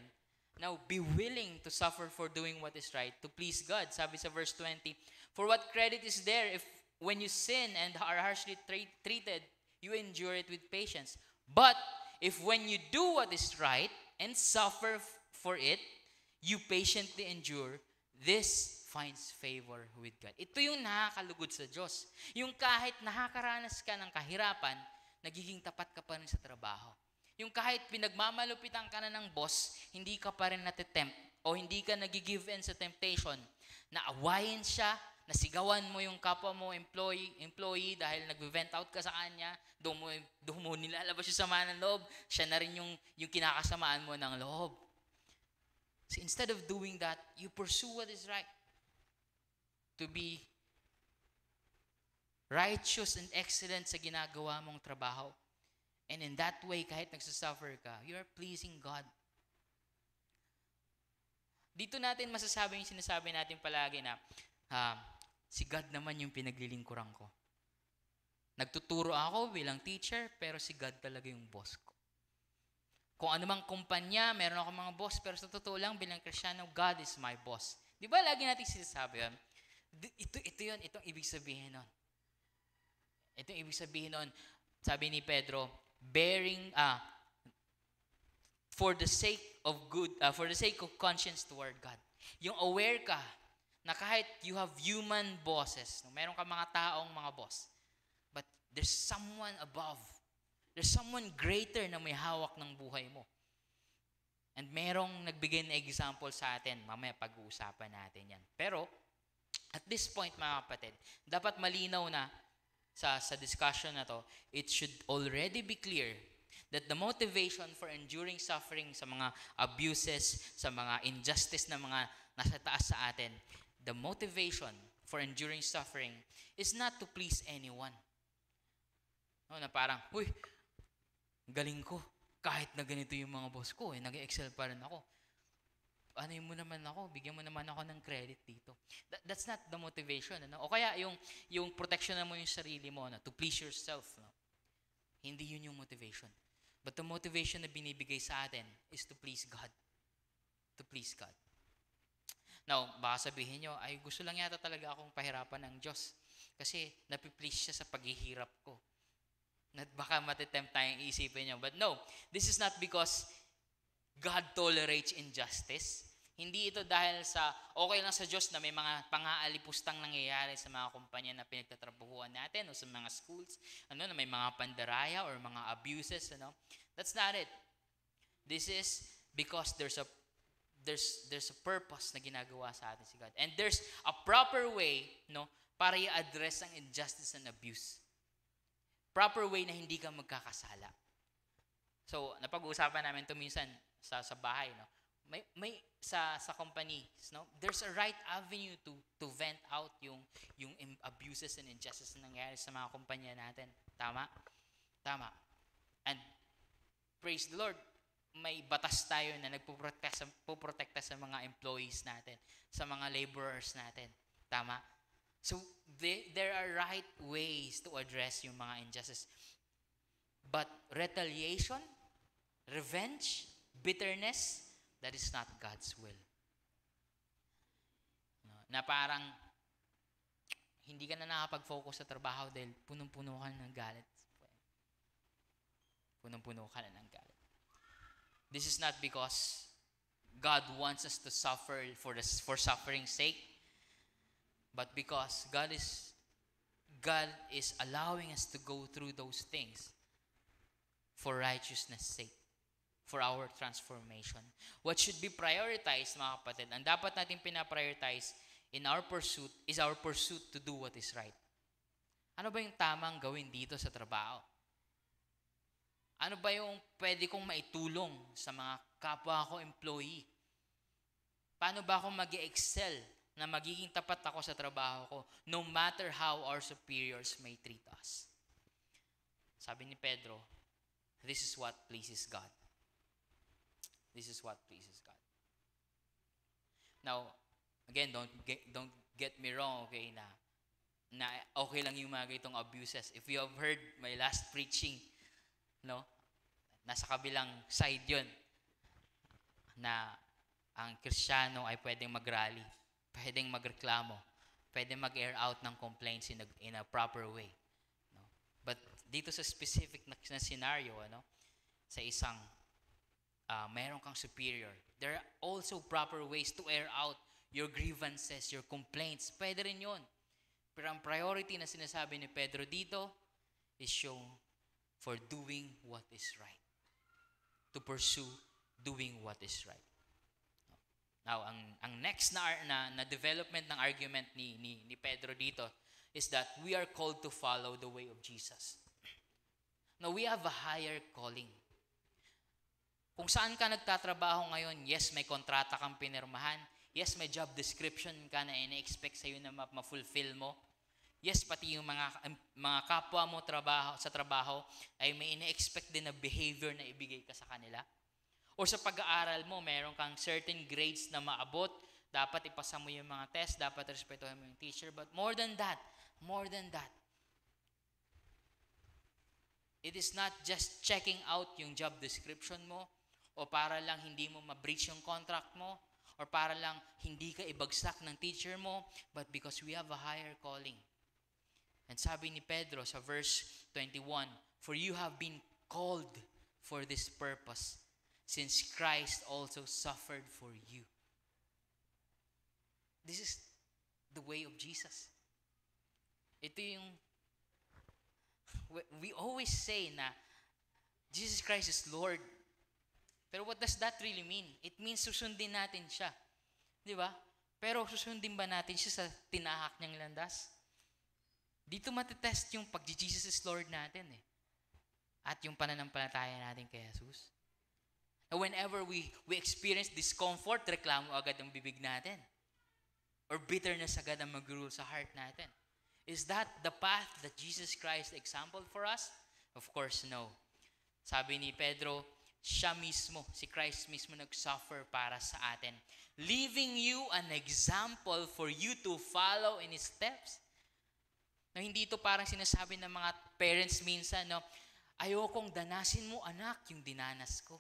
Now, be willing to suffer for doing what is right, to please God. Sabi sa verse 20, For what credit is there if when you sin and are harshly tra- treated, you endure it with patience? But if when you do what is right and suffer f- for it, you patiently endure, this finds favor with God. Ito yung nakakalugod sa Diyos. Yung kahit nakakaranas ka ng kahirapan, nagiging tapat ka pa rin sa trabaho. Yung kahit pinagmamalupitan ka na ng boss, hindi ka pa rin natitempt o hindi ka nagigive in sa temptation na awayin siya, nasigawan mo yung kapwa mo employee, employee dahil nag-vent out ka sa kanya, doon mo, doon mo nilalabas yung sama ng loob, siya na rin yung, yung kinakasamaan mo ng loob. So instead of doing that, you pursue what is right. To be righteous and excellent sa ginagawa mong trabaho. And in that way, kahit nagsasuffer ka, you are pleasing God. Dito natin masasabi yung sinasabi natin palagi na, ah, si God naman yung pinaglilingkuran ko. Nagtuturo ako bilang teacher, pero si God talaga yung boss ko. Kung anumang kumpanya, meron ako mga boss, pero sa totoo lang, bilang Kristiyano, God is my boss. Di ba lagi natin sinasabi yun? Ito, ito yun, itong ibig sabihin nun. Ito yung ibig sabihin nun, sabi ni Pedro, bearing, ah, for the sake of good, ah, for the sake of conscience toward God. Yung aware ka na kahit you have human bosses, no, meron ka mga taong mga boss, but there's someone above. There's someone greater na may hawak ng buhay mo. And merong nagbigay na example sa atin, mamaya pag-uusapan natin yan. Pero, at this point mga kapatid, dapat malinaw na sa, sa discussion na to, it should already be clear that the motivation for enduring suffering sa mga abuses, sa mga injustice na mga nasa taas sa atin, the motivation for enduring suffering is not to please anyone. No, na parang, uy, galing ko. Kahit na ganito yung mga boss ko, eh, nag-excel pa rin ako. Ano mo naman ako, bigyan mo naman ako ng credit dito. That- that's not the motivation. Ano? O kaya yung, yung protection na mo yung sarili mo, na to please yourself. No? Hindi yun yung motivation. But the motivation na binibigay sa atin is to please God. To please God. Now, baka sabihin nyo, ay gusto lang yata talaga akong pahirapan ng Diyos. Kasi napiplease siya sa paghihirap ko. Na baka matitempt tayong isipin nyo. But no, this is not because God tolerates injustice. Hindi ito dahil sa okay lang sa Diyos na may mga pang-aalipustang nangyayari sa mga kumpanya na pinagtatrabahuan natin o sa mga schools, ano na may mga pandaraya or mga abuses, ano. That's not it. This is because there's a there's there's a purpose na ginagawa sa atin si God. And there's a proper way, no, para i-address ang injustice and abuse. Proper way na hindi ka magkakasala. So, napag-uusapan namin to minsan sa sa bahay, no. May may sa sa companies, no. There's a right avenue to to vent out yung yung abuses and injustices na nangyayari sa mga kumpanya natin. Tama? Tama. And praise the Lord, may batas tayo na nagpuprotekta sa, puprotekta sa mga employees natin, sa mga laborers natin. Tama? So, they, there are right ways to address yung mga injustice. But retaliation, revenge, bitterness, that is not God's will. No, na parang hindi ka na nakapag-focus sa trabaho dahil punong-puno ka ng galit. Punong-puno ka na ng galit. This is not because God wants us to suffer for the, for suffering's sake, but because God is God is allowing us to go through those things for righteousness' sake, for our transformation. What should be prioritized, mga kapatid, ang dapat natin pinaprioritize in our pursuit is our pursuit to do what is right. Ano ba yung tamang gawin dito sa trabaho? Ano ba yung pwede kong maitulong sa mga kapwa ko employee? Paano ba ako mag excel na magiging tapat ako sa trabaho ko no matter how our superiors may treat us? Sabi ni Pedro, this is what pleases God. This is what pleases God. Now, again, don't get, don't get me wrong, okay, na, na okay lang yung mga ganitong abuses. If you have heard my last preaching, no, nasa kabilang side yun, na ang Kristiyano ay pwedeng mag-rally, pwedeng magreklamo, pwedeng mag-air out ng complaints in a, in a proper way. No? But dito sa specific na, na scenario, ano, sa isang uh, mayroon kang superior, there are also proper ways to air out your grievances, your complaints. Pwede rin yun. Pero ang priority na sinasabi ni Pedro dito is shown for doing what is right. To pursue doing what is right. Now, ang, ang next na, na, na development ng argument ni, ni, ni Pedro dito is that we are called to follow the way of Jesus. Now, we have a higher calling. Kung saan ka nagtatrabaho ngayon, yes, may kontrata kang pinirmahan. Yes, may job description ka na ina-expect sa'yo na ma- ma-fulfill mo. Yes, pati yung mga, mga kapwa mo trabaho, sa trabaho ay may ina-expect din na behavior na ibigay ka sa kanila. O sa pag-aaral mo, meron kang certain grades na maabot, dapat ipasa mo yung mga test, dapat respetuhin mo yung teacher. But more than that, more than that, it is not just checking out yung job description mo, o para lang hindi mo ma-breach yung contract mo, or para lang hindi ka ibagsak ng teacher mo, but because we have a higher calling. And sabi ni Pedro sa verse 21, For you have been called for this purpose, since Christ also suffered for you. This is the way of Jesus. Ito yung, we, always say na, Jesus Christ is Lord. Pero what does that really mean? It means susundin natin siya. Di ba? Pero susundin ba natin siya sa tinahak niyang landas? Dito matitest yung pag-Jesus is Lord natin eh. At yung pananampalataya natin kay Jesus. And whenever we, we experience discomfort, reklamo agad ang bibig natin. Or bitterness agad ang mag-rule sa heart natin. Is that the path that Jesus Christ exampled for us? Of course, no. Sabi ni Pedro, siya mismo, si Christ mismo nag-suffer para sa atin. Leaving you an example for you to follow in His steps. Na hindi ito parang sinasabi ng mga parents minsan, no, ayokong danasin mo anak yung dinanas ko.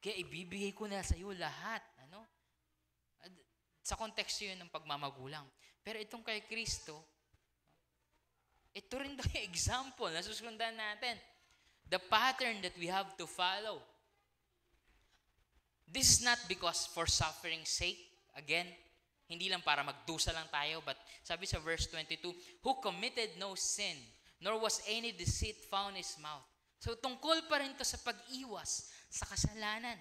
Kaya ibibigay ko na sa iyo lahat. Ano? Sa konteksto yun ng pagmamagulang. Pero itong kay Kristo, ito rin daw yung [LAUGHS] example na susundan natin. The pattern that we have to follow. This is not because for suffering sake. Again, hindi lang para magdusa lang tayo, but sabi sa verse 22, Who committed no sin, nor was any deceit found in his mouth. So tungkol pa rin to sa pag-iwas sa kasalanan.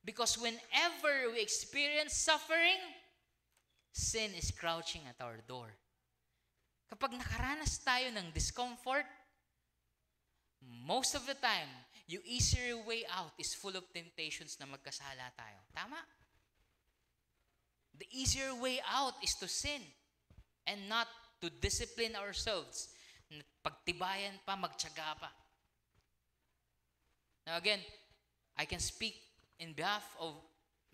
Because whenever we experience suffering, sin is crouching at our door. Kapag nakaranas tayo ng discomfort, most of the time, yung easier way out is full of temptations na magkasala tayo. Tama? The easier way out is to sin and not to discipline ourselves. Pagtibayan pa, magtyaga pa. Now again, I can speak in behalf of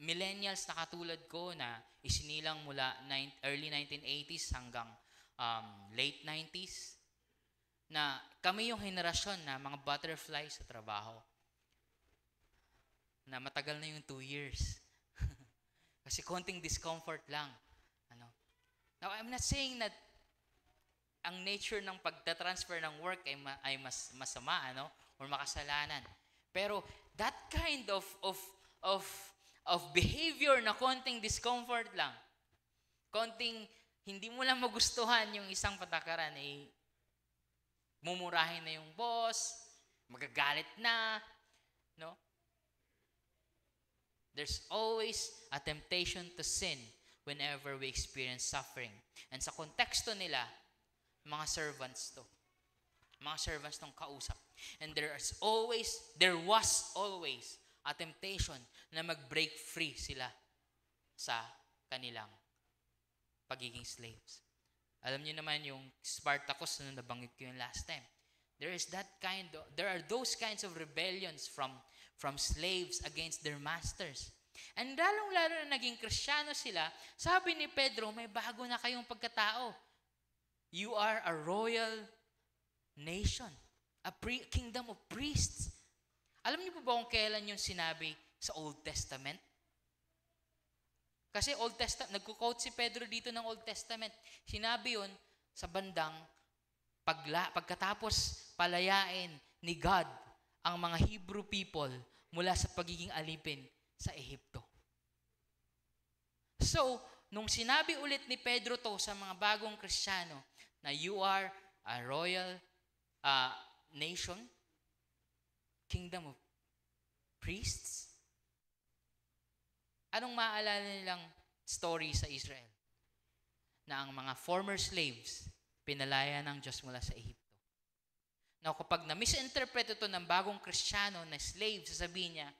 millennials na katulad ko na isinilang mula nine, early 1980s hanggang um, late 90s na kami yung henerasyon na mga butterfly sa trabaho. Na matagal na yung two years. [LAUGHS] Kasi konting discomfort lang. Ano? Now, I'm not saying that ang nature ng pagta-transfer ng work ay, ma- ay mas masama, ano? Or makasalanan. Pero that kind of of of of behavior na konting discomfort lang, konting hindi mo lang magustuhan yung isang patakaran, eh, mumurahin na yung boss, magagalit na, no? There's always a temptation to sin whenever we experience suffering. And sa konteksto nila, mga servants to. Mga servants tong kausap. And there is always, there was always a temptation na mag-break free sila sa kanilang pagiging slaves. Alam niyo naman yung Spartacus na nabanggit ko yung last time. There is that kind of, there are those kinds of rebellions from from slaves against their masters. And lalong-lalo na naging kristyano sila, sabi ni Pedro, may bago na kayong pagkatao. You are a royal nation, a pre- kingdom of priests. Alam niyo po ba kung kailan yung sinabi sa Old Testament? Kasi Old Testament, nagko-quote si Pedro dito ng Old Testament. Sinabi yun sa bandang pagla, pagkatapos palayain ni God ang mga Hebrew people mula sa pagiging alipin sa Ehipto. So, nung sinabi ulit ni Pedro to sa mga bagong Kristiyano na you are a royal uh, nation, kingdom of priests, anong maaalala nilang story sa Israel? Na ang mga former slaves, pinalaya ng Diyos mula sa Ehipto. Now, kapag na-misinterpret ito ng bagong kristyano na slave, sasabihin niya,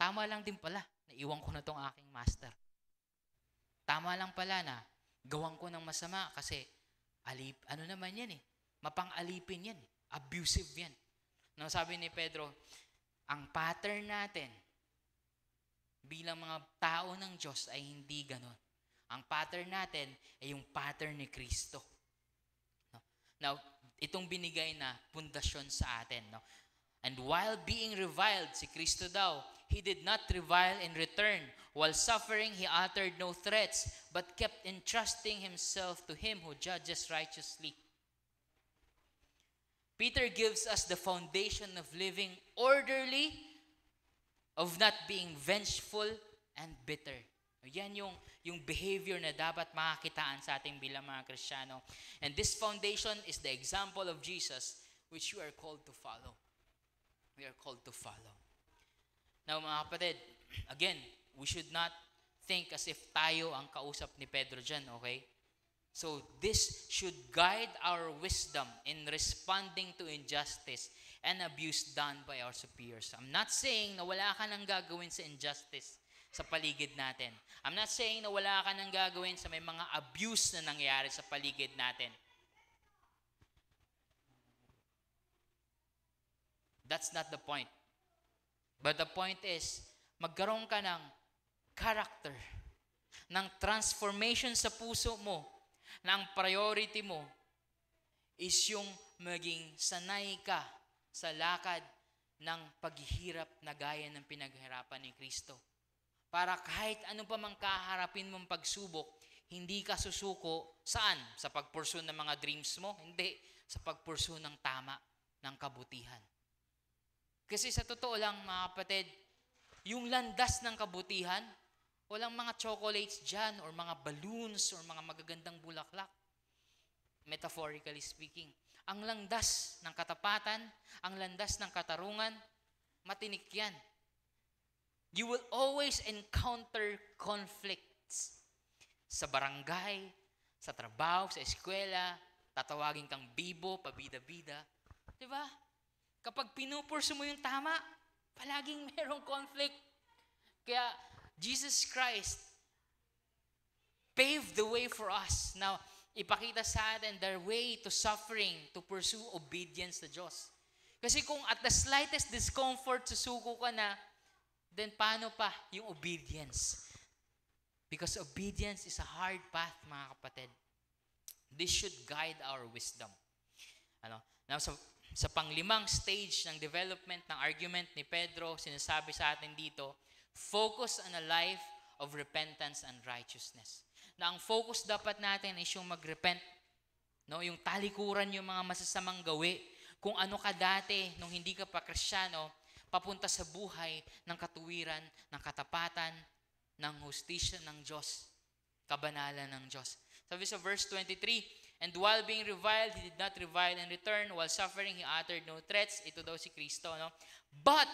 tama lang din pala, naiwan ko na tong aking master. Tama lang pala na gawan ko ng masama kasi alip, ano naman yan eh, mapang-alipin yan, eh. abusive yan. No, sabi ni Pedro, ang pattern natin bilang mga tao ng Diyos ay hindi ganon. Ang pattern natin ay yung pattern ni Kristo. No? Now, itong binigay na pundasyon sa atin. No? And while being reviled, si Kristo daw, He did not revile in return. While suffering, He uttered no threats, but kept entrusting Himself to Him who judges righteously. Peter gives us the foundation of living orderly, of not being vengeful and bitter. Yan yung, yung behavior na dapat makakitaan sa ating bilang mga Kristiyano. And this foundation is the example of Jesus which you are called to follow. We are called to follow. Now mga kapatid, again, we should not think as if tayo ang kausap ni Pedro dyan, okay? So this should guide our wisdom in responding to injustice and abuse done by our superiors. I'm not saying na wala ka nang gagawin sa injustice sa paligid natin. I'm not saying na wala ka nang gagawin sa may mga abuse na nangyayari sa paligid natin. That's not the point. But the point is, magkaroon ka ng character, ng transformation sa puso mo, na priority mo is yung maging sanay ka sa lakad ng paghihirap na gaya ng pinaghirapan ni Kristo para kahit ano pa mang kaharapin mong pagsubok, hindi ka susuko saan? Sa pagpursu ng mga dreams mo? Hindi. Sa pagpursu ng tama, ng kabutihan. Kasi sa totoo lang, mga kapatid, yung landas ng kabutihan, walang mga chocolates dyan or mga balloons or mga magagandang bulaklak. Metaphorically speaking. Ang landas ng katapatan, ang landas ng katarungan, matinik yan you will always encounter conflicts. Sa barangay, sa trabaho, sa eskwela, tatawagin kang bibo, pabida-bida. Di ba? Kapag pinupurso mo yung tama, palaging [LAUGHS] merong conflict. Kaya, Jesus Christ paved the way for us. Now, ipakita sa atin their way to suffering, to pursue obedience sa Diyos. Kasi kung at the slightest discomfort, susuko ka na, then paano pa yung obedience? Because obedience is a hard path, mga kapatid. This should guide our wisdom. Ano? Now, sa, sa panglimang stage ng development ng argument ni Pedro, sinasabi sa atin dito, focus on a life of repentance and righteousness. Na ang focus dapat natin is yung mag-repent. No? Yung talikuran yung mga masasamang gawi. Kung ano ka dati nung hindi ka pa kristyano, papunta sa buhay ng katuwiran, ng katapatan, ng hustisya ng Diyos, kabanalan ng Diyos. Sabi sa verse 23, And while being reviled, he did not revile in return. While suffering, he uttered no threats. Ito daw si Kristo, no? But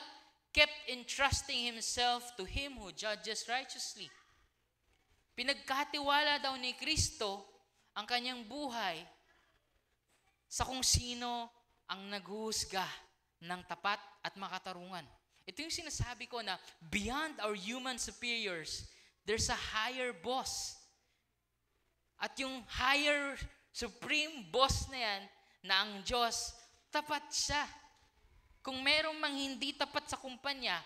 kept entrusting himself to him who judges righteously. Pinagkatiwala daw ni Kristo ang kanyang buhay sa kung sino ang naghuhusga ng tapat at makatarungan. Ito yung sinasabi ko na beyond our human superiors, there's a higher boss. At yung higher supreme boss na yan, na ang Diyos, tapat siya. Kung merong mang hindi tapat sa kumpanya,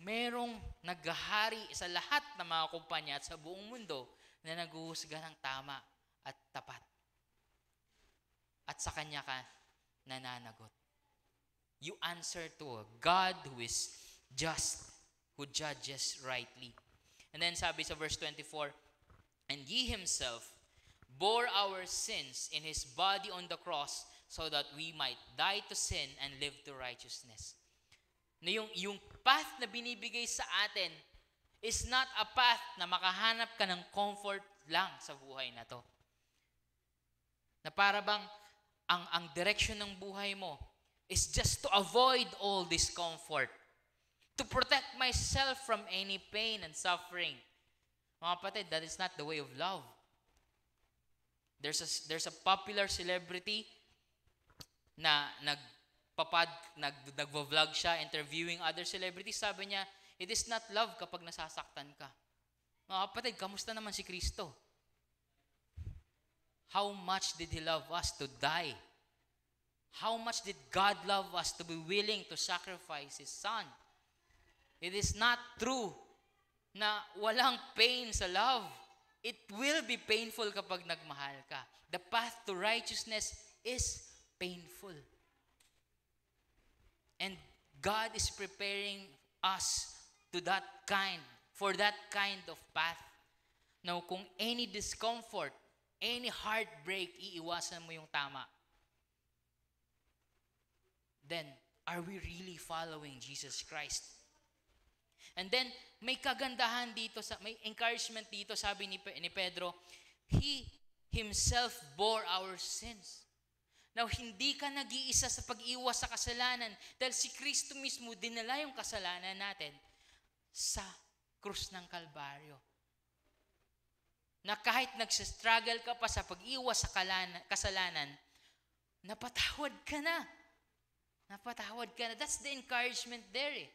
merong naghahari sa lahat ng mga kumpanya at sa buong mundo na naghuhusga ng tama at tapat. At sa Kanya ka nananagot. You answer to a God who is just, who judges rightly. And then sabi sa verse 24, And He Himself bore our sins in His body on the cross so that we might die to sin and live to righteousness. Na yung, yung path na binibigay sa atin is not a path na makahanap ka ng comfort lang sa buhay na to. Na para bang ang, ang direction ng buhay mo is just to avoid all discomfort. To protect myself from any pain and suffering. Mga kapatid, that is not the way of love. There's a, there's a popular celebrity na nagpapad, nag, nagvo-vlog siya, interviewing other celebrities. Sabi niya, it is not love kapag nasasaktan ka. Mga kapatid, kamusta naman si Kristo? How much did He love us to die? How much did God love us to be willing to sacrifice His Son? It is not true na walang pain sa love. It will be painful kapag nagmahal ka. The path to righteousness is painful. And God is preparing us to that kind, for that kind of path. Now, kung any discomfort, any heartbreak, iiwasan mo yung tama. Then, are we really following Jesus Christ? And then, may kagandahan dito, sa, may encouragement dito, sabi ni, ni Pedro, He Himself bore our sins. Now, hindi ka nag-iisa sa pag-iwas sa kasalanan dahil si Kristo mismo dinala yung kasalanan natin sa krus ng Kalbaryo. Na kahit nagsistruggle ka pa sa pag-iwas sa kasalanan, napatawad ka na. Napatawad ka na. That's the encouragement there eh.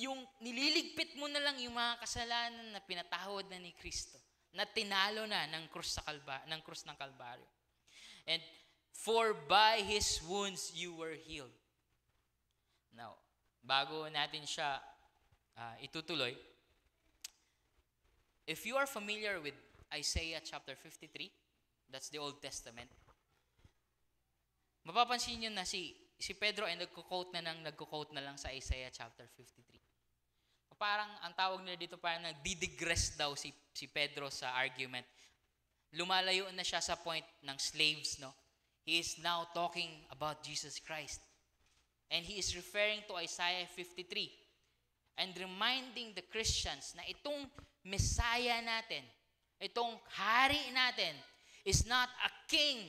Yung nililigpit mo na lang yung mga kasalanan na pinatawad na ni Kristo, na tinalo na ng krus, sa kalba, ng krus ng Kalbaryo. And for by His wounds you were healed. Now, bago natin siya ah, itutuloy, if you are familiar with Isaiah chapter 53, that's the Old Testament, mapapansin nyo na si, si Pedro ay nagko-quote na, ng, nagko-quote na lang sa Isaiah chapter 53. Parang ang tawag nila dito parang nagdidigress daw si, si Pedro sa argument. Lumalayo na siya sa point ng slaves, no? He is now talking about Jesus Christ. And he is referring to Isaiah 53 and reminding the Christians na itong Messiah natin, itong hari natin, is not a king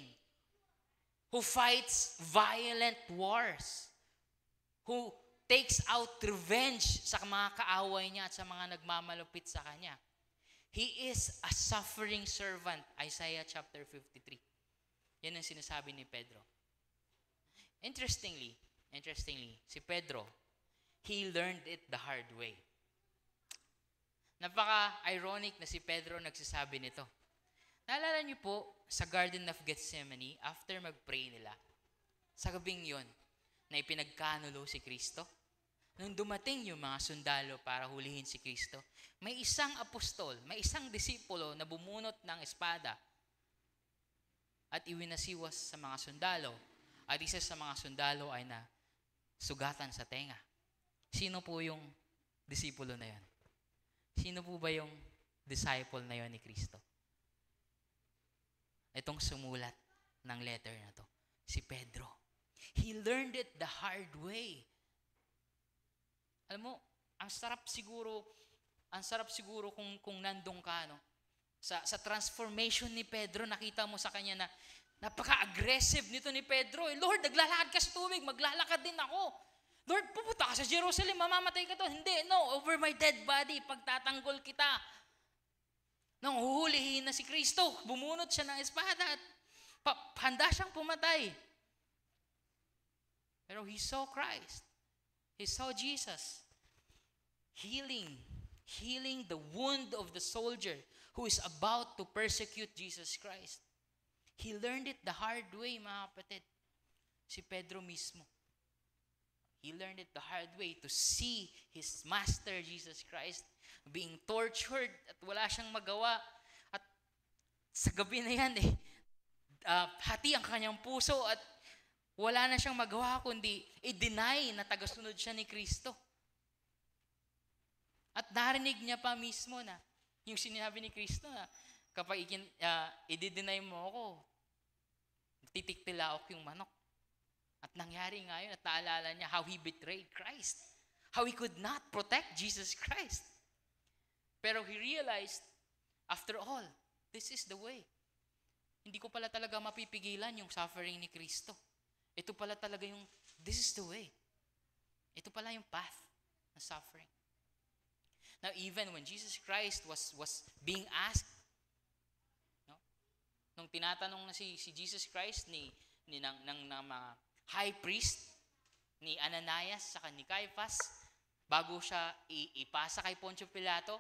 who fights violent wars, who takes out revenge sa mga kaaway niya at sa mga nagmamalupit sa kanya. He is a suffering servant, Isaiah chapter 53. Yan ang sinasabi ni Pedro. Interestingly, interestingly, si Pedro, he learned it the hard way. Napaka-ironic na si Pedro nagsasabi nito. Naalala niyo po, sa Garden of Gethsemane, after mag-pray nila, sa gabing yon, na ipinagkanulo si Kristo, nung dumating yung mga sundalo para hulihin si Kristo, may isang apostol, may isang disipulo na bumunot ng espada at iwinasiwas sa mga sundalo. At isa sa mga sundalo ay na sugatan sa tenga. Sino po yung disipulo na yon? Sino po ba yung disciple na yon ni Kristo? Itong sumulat ng letter na to, si Pedro. He learned it the hard way. Alam mo, ang sarap siguro, ang sarap siguro kung, kung nandong ka, no? Sa, sa transformation ni Pedro, nakita mo sa kanya na napaka-aggressive nito ni Pedro. Eh, Lord, naglalakad ka sa tubig, maglalakad din ako. Lord, pupunta ka sa Jerusalem, mamamatay ka to. Hindi, no, over my dead body, pagtatanggol kita. Nang huhulihin na si Kristo, bumunot siya ng espada at pa- handa siyang pumatay. Pero he saw Christ. He saw Jesus healing, healing the wound of the soldier who is about to persecute Jesus Christ. He learned it the hard way, mga kapatid. Si Pedro mismo. He learned it the hard way to see his master, Jesus Christ, being tortured at wala siyang magawa. At sa gabi na yan, eh, ah, hati ang kanyang puso at wala na siyang magawa kundi i-deny na tagasunod siya ni Kristo. At narinig niya pa mismo na yung sinabi ni Kristo na kapag ikin, uh, i-deny mo ako, titiktilaok yung manok. At nangyari nga yun at naalala niya how he betrayed Christ. How he could not protect Jesus Christ. Pero he realized, after all, this is the way. Hindi ko pala talaga mapipigilan yung suffering ni Kristo. Ito pala talaga yung, this is the way. Ito pala yung path ng suffering. Now, even when Jesus Christ was, was being asked, no? nung tinatanong na si, si Jesus Christ ni, ni ng, ng, ng mga high priest, ni Ananias, saka ni Caiaphas, bago siya ipasa kay Poncio Pilato,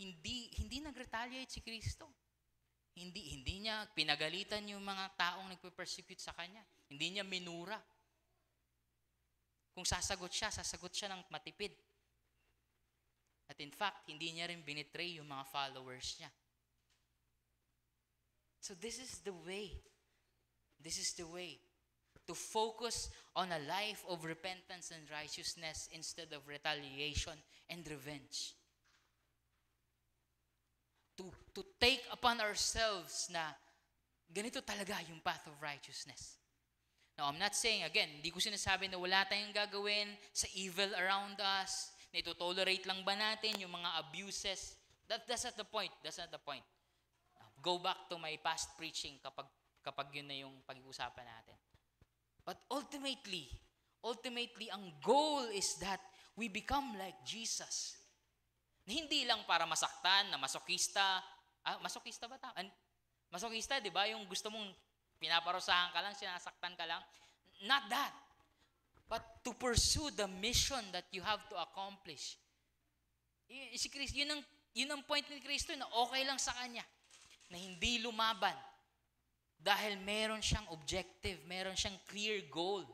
hindi hindi nag-retaliate si Kristo. Hindi hindi niya pinagalitan yung mga taong nagpe-persecute sa kanya. Hindi niya minura. Kung sasagot siya, sasagot siya ng matipid. At in fact, hindi niya rin binitray yung mga followers niya. So this is the way. This is the way to focus on a life of repentance and righteousness instead of retaliation and revenge. To, to take upon ourselves na ganito talaga yung path of righteousness. Now, I'm not saying, again, hindi ko sinasabi na wala tayong gagawin sa evil around us, na ito-tolerate lang ba natin yung mga abuses. That, that's not the point. That's not the point. Go back to my past preaching kapag, kapag yun na yung pag-uusapan natin. But ultimately, ultimately, ang goal is that we become like Jesus. Na hindi lang para masaktan, na masokista. Ah, masokista ba ta? Masokista, di ba? Yung gusto mong pinaparusahan ka lang, sinasaktan ka lang. Not that. But to pursue the mission that you have to accomplish. Si Christ, yun ang, yun ang point ni Kristo na okay lang sa Kanya. Na hindi lumaban. Dahil meron siyang objective, meron siyang clear goal.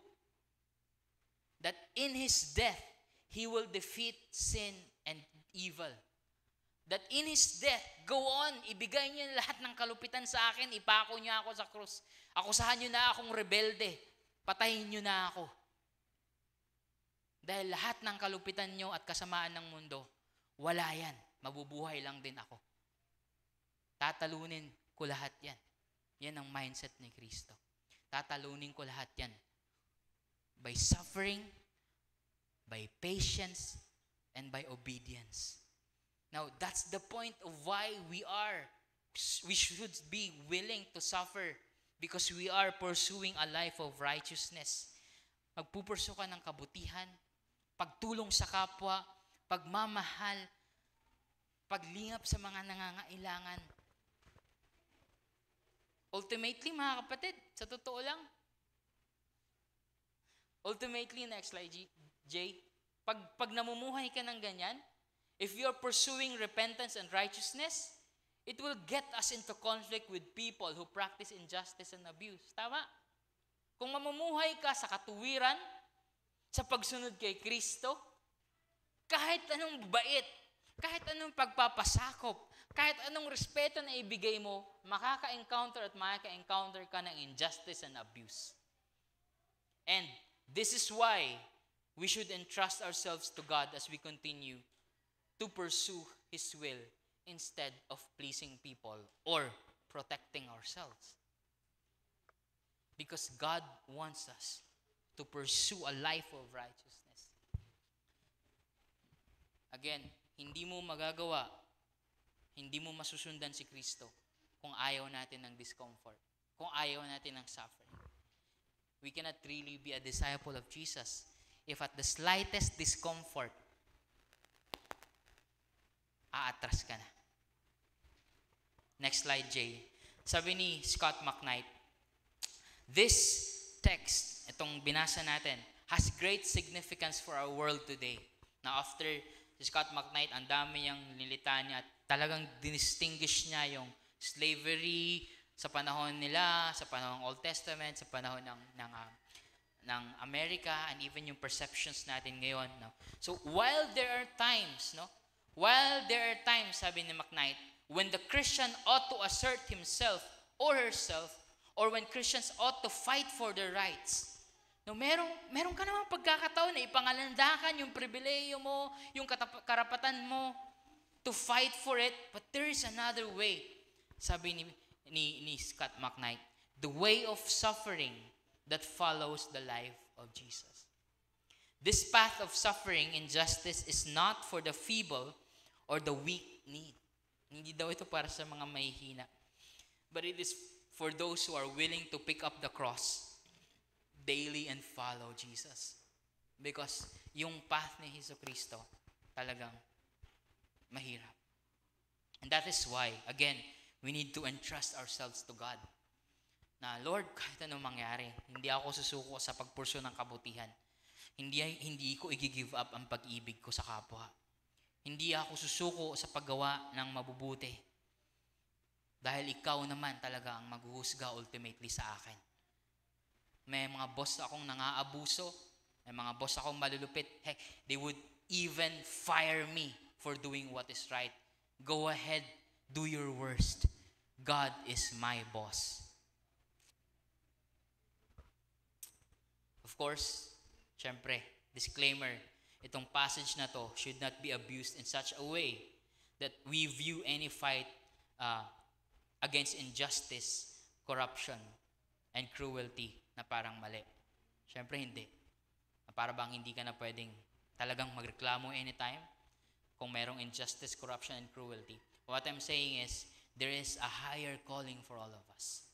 That in His death, He will defeat sin and evil. That in His death, go on, ibigay niyo lahat ng kalupitan sa akin, ipako niyo ako sa krus. Akusahan niyo na akong rebelde. Patayin niyo na ako. Dahil lahat ng kalupitan niyo at kasamaan ng mundo, wala yan. Mabubuhay lang din ako. Tatalunin ko lahat yan. Yan ang mindset ni Kristo. Tatalunin ko lahat yan. By suffering, by patience, and by obedience. Now, that's the point of why we are, we should be willing to suffer because we are pursuing a life of righteousness. Magpupurso ka ng kabutihan, pagtulong sa kapwa, pagmamahal, paglingap sa mga nangangailangan. Ultimately, mga kapatid, sa totoo lang, ultimately, next slide, G, Jay, pag, pag namumuhay ka ng ganyan, if you're pursuing repentance and righteousness, it will get us into conflict with people who practice injustice and abuse. Tama? Kung mamumuhay ka sa katuwiran, sa pagsunod kay Kristo, kahit anong bait, kahit anong pagpapasakop, kahit anong respeto na ibigay mo, makaka-encounter at makaka-encounter ka ng injustice and abuse. And this is why we should entrust ourselves to God as we continue to pursue His will instead of pleasing people or protecting ourselves. Because God wants us to pursue a life of righteousness. Again, hindi mo magagawa, hindi mo masusundan si Kristo kung ayaw natin ng discomfort, kung ayaw natin ng suffering. We cannot really be a disciple of Jesus if at the slightest discomfort, aatras ka na. Next slide, Jay. Sabi ni Scott McKnight, This text, itong binasa natin, has great significance for our world today. Now after si Scott McKnight, ang dami niyang nilita niya at talagang dinistinguish niya yung slavery, sa panahon nila, sa panahon ng Old Testament, sa panahon ng ng ah, ng America and even yung perceptions natin ngayon, no. So while there are times, no, while there are times sabi ni McKnight, when the Christian ought to assert himself or herself or when Christians ought to fight for their rights. No, merong meron ka namang pagkakataon na ipangalandakan yung pribileyo mo, yung katap- karapatan mo to fight for it, but there is another way. Sabi ni ni, ni Scott McKnight, the way of suffering that follows the life of Jesus. This path of suffering and justice is not for the feeble or the weak need. Hindi daw ito para sa mga mahihina. But it is for those who are willing to pick up the cross daily and follow Jesus. Because yung path ni Hesus Kristo talagang mahirap. And that is why, again, we need to entrust ourselves to God. Na, Lord, kahit anong mangyari, hindi ako susuko sa pagpursyo ng kabutihan. Hindi, hindi ko i-give up ang pag-ibig ko sa kapwa. Hindi ako susuko sa paggawa ng mabubuti. Dahil ikaw naman talaga ang maghuhusga ultimately sa akin. May mga boss akong nangaabuso, may mga boss akong malulupit. Heck, they would even fire me for doing what is right. Go ahead, do your worst. God is my boss. Of course, syempre, disclaimer, itong passage na to should not be abused in such a way that we view any fight uh, against injustice, corruption, and cruelty na parang mali. Syempre hindi. Para bang hindi ka na pwedeng talagang magreklamo anytime kung merong injustice, corruption, and cruelty. What I'm saying is, there is a higher calling for all of us.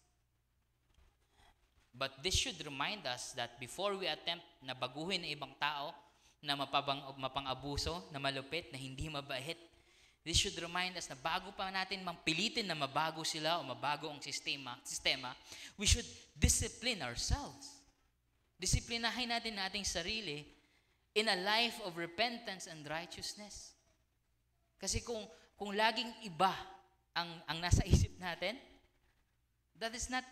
But this should remind us that before we attempt na baguhin ang ibang tao, na mapabang, mapang-abuso, na malupit, na hindi mabait, this should remind us na bago pa natin pilitin na mabago sila o mabago ang sistema, sistema we should discipline ourselves. Disiplinahin natin nating sarili in a life of repentance and righteousness. Kasi kung kung laging iba ang ang nasa isip natin, that is not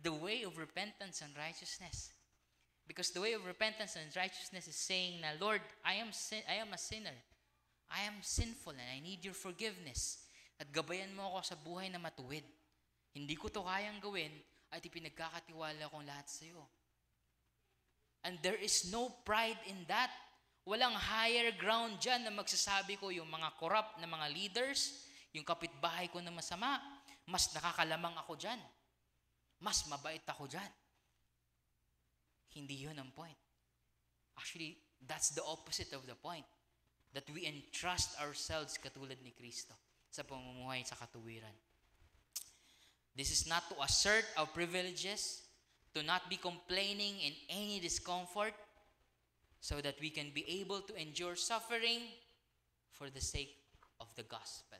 the way of repentance and righteousness. Because the way of repentance and righteousness is saying na, Lord, I am sin- I am a sinner. I am sinful and I need your forgiveness. At gabayan mo ako sa buhay na matuwid. Hindi ko to kayang gawin at ipinagkakatiwala kong lahat sa iyo. And there is no pride in that. Walang higher ground dyan na magsasabi ko yung mga corrupt na mga leaders, yung kapitbahay ko na masama, mas nakakalamang ako dyan. Mas mabait ako dyan. Hindi yun ang point. Actually, that's the opposite of the point. That we entrust ourselves katulad ni Kristo sa pamumuhay sa katuwiran. This is not to assert our privileges, to not be complaining in any discomfort, so that we can be able to endure suffering for the sake of the gospel.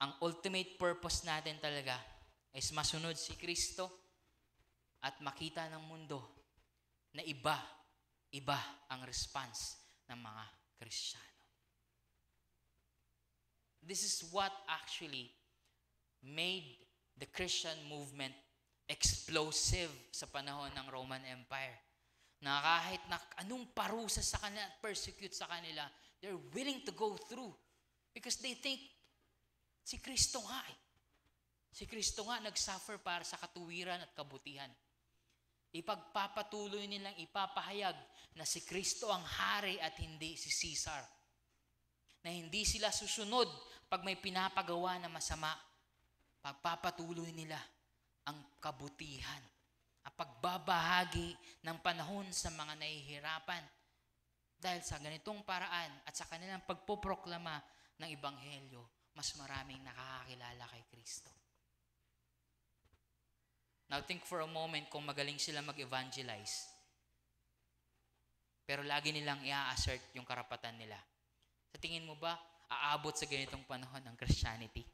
Ang ultimate purpose natin talaga is masunod si Kristo at makita ng mundo na iba, iba ang response ng mga Kristiyano. This is what actually made the Christian movement explosive sa panahon ng Roman Empire. Na kahit na anong parusa sa kanila at persecute sa kanila, they're willing to go through because they think si Kristo nga eh. Si Kristo nga nag-suffer para sa katuwiran at kabutihan. Ipagpapatuloy nilang ipapahayag na si Kristo ang hari at hindi si Caesar. Na hindi sila susunod pag may pinapagawa na masama. Pagpapatuloy nila ang kabutihan. Ang pagbabahagi ng panahon sa mga nahihirapan. Dahil sa ganitong paraan at sa kanilang pagpoproklama ng Ebanghelyo, mas maraming nakakakilala kay Kristo. Now think for a moment kung magaling sila mag-evangelize. Pero lagi nilang i-assert yung karapatan nila. Sa tingin mo ba, aabot sa ganitong panahon ng Christianity?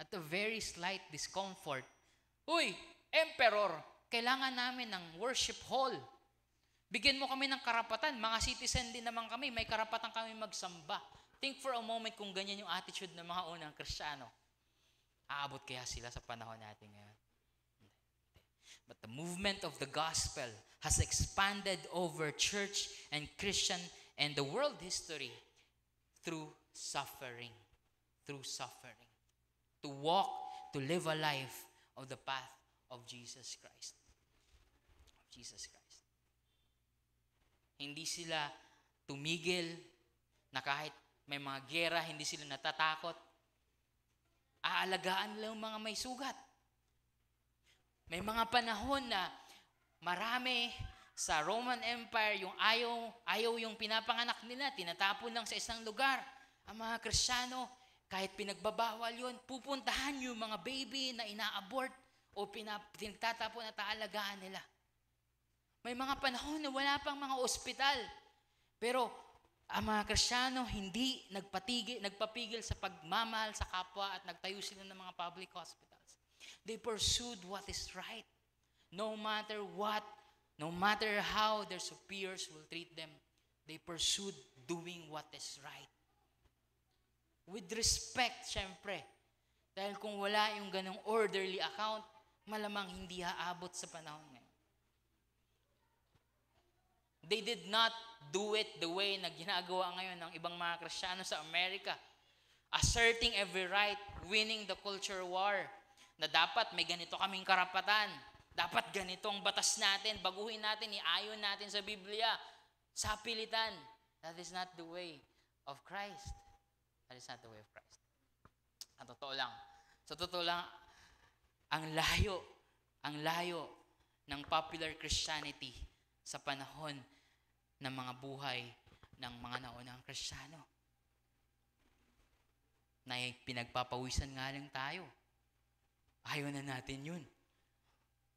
At a very slight discomfort, Uy, Emperor, kailangan namin ng worship hall. Bigyan mo kami ng karapatan. Mga citizen din naman kami, may karapatan kami magsamba. Think for a moment kung ganyan yung attitude ng mga unang Kristiyano. Aabot kaya sila sa panahon natin ngayon? But the movement of the gospel has expanded over church and Christian and the world history through suffering. Through suffering. To walk, to live a life of the path of Jesus Christ. Of Jesus Christ. Hindi sila tumigil na kahit may mga gera, hindi sila natatakot. Aalagaan nila yung mga may sugat. May mga panahon na marami sa Roman Empire yung ayaw, ayaw yung pinapanganak nila, tinatapon lang sa isang lugar. Ang mga Kristiyano, kahit pinagbabawal yun, pupuntahan yung mga baby na ina-abort o pinap- pinagtatapon at aalagaan nila. May mga panahon na wala pang mga ospital. Pero ang mga Kristiyano hindi nagpatigil, nagpapigil sa pagmamahal sa kapwa at nagtayo sila ng mga public hospitals. They pursued what is right. No matter what, no matter how their superiors will treat them, they pursued doing what is right. With respect, syempre. Dahil kung wala yung ganong orderly account, malamang hindi haabot sa panahon ngayon. They did not do it the way na ginagawa ngayon ng ibang mga Kristiyano sa Amerika. Asserting every right, winning the culture war, na dapat may ganito kaming karapatan, dapat ganito ang batas natin, baguhin natin, iayon natin sa Biblia, sa pilitan. That is not the way of Christ. That is not the way of Christ. Ang totoo lang, sa totoo lang, ang layo, ang layo ng popular Christianity sa panahon ng mga buhay ng mga naunang Kristiyano. Na pinagpapawisan nga lang tayo. Ayaw na natin yun.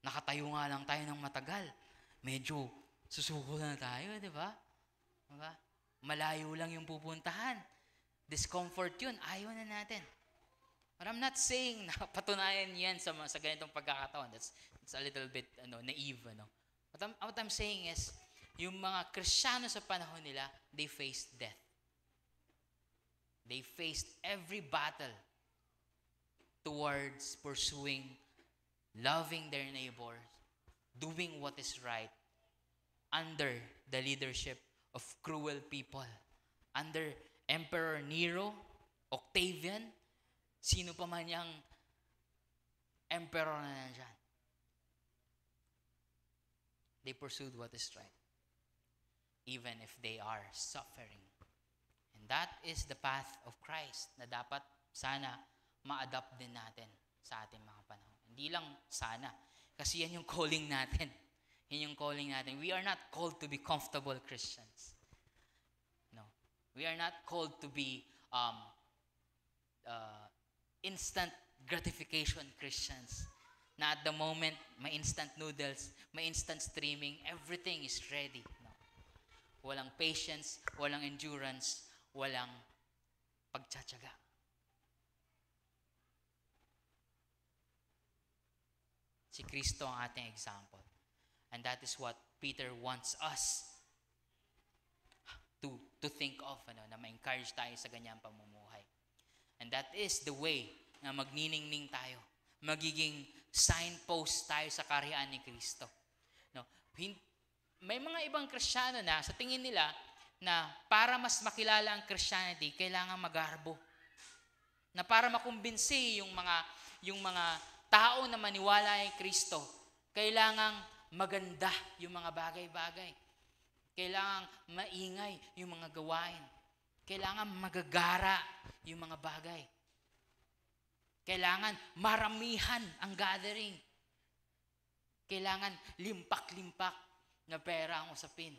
Nakatayo nga lang tayo ng matagal. Medyo susuko na tayo, di ba? Diba? Malayo lang yung pupuntahan. Discomfort yun. Ayaw na natin. But I'm not saying [LAUGHS] na patunayan yan sa, sa ganitong pagkakataon. That's, that's a little bit ano, naive. Ano? What, I'm, what I'm saying is, yung mga Kristiyano sa panahon nila, they faced death. They faced every battle towards pursuing, loving their neighbors, doing what is right under the leadership of cruel people. Under Emperor Nero, Octavian, sino pa man yung emperor na nandyan. They pursued what is right, even if they are suffering. And that is the path of Christ na dapat sana ma-adapt din natin sa ating mga panahon. Hindi lang sana, kasi yan yung calling natin. [LAUGHS] Yan yung calling natin. We are not called to be comfortable Christians. No. We are not called to be um, uh, instant gratification Christians. Na at the moment, may instant noodles, may instant streaming, everything is ready. Walang patience, walang endurance, walang pagtsatsaga. Si Kristo ang ating example. And that is what Peter wants us to, to think of, ano, na ma-encourage tayo sa ganyang pamumuhay. And that is the way na magniningning tayo. Magiging signpost tayo sa karyaan ni Kristo. No? Hin- may mga ibang Kristiyano na sa tingin nila na para mas makilala ang Christianity, kailangan magarbo. Na para makumbinsi yung mga yung mga tao na maniwala kay Kristo, kailangang maganda yung mga bagay-bagay. Kailangang maingay yung mga gawain. Kailangan magagara yung mga bagay. Kailangan maramihan ang gathering. Kailangan limpak-limpak na pera ang usapin.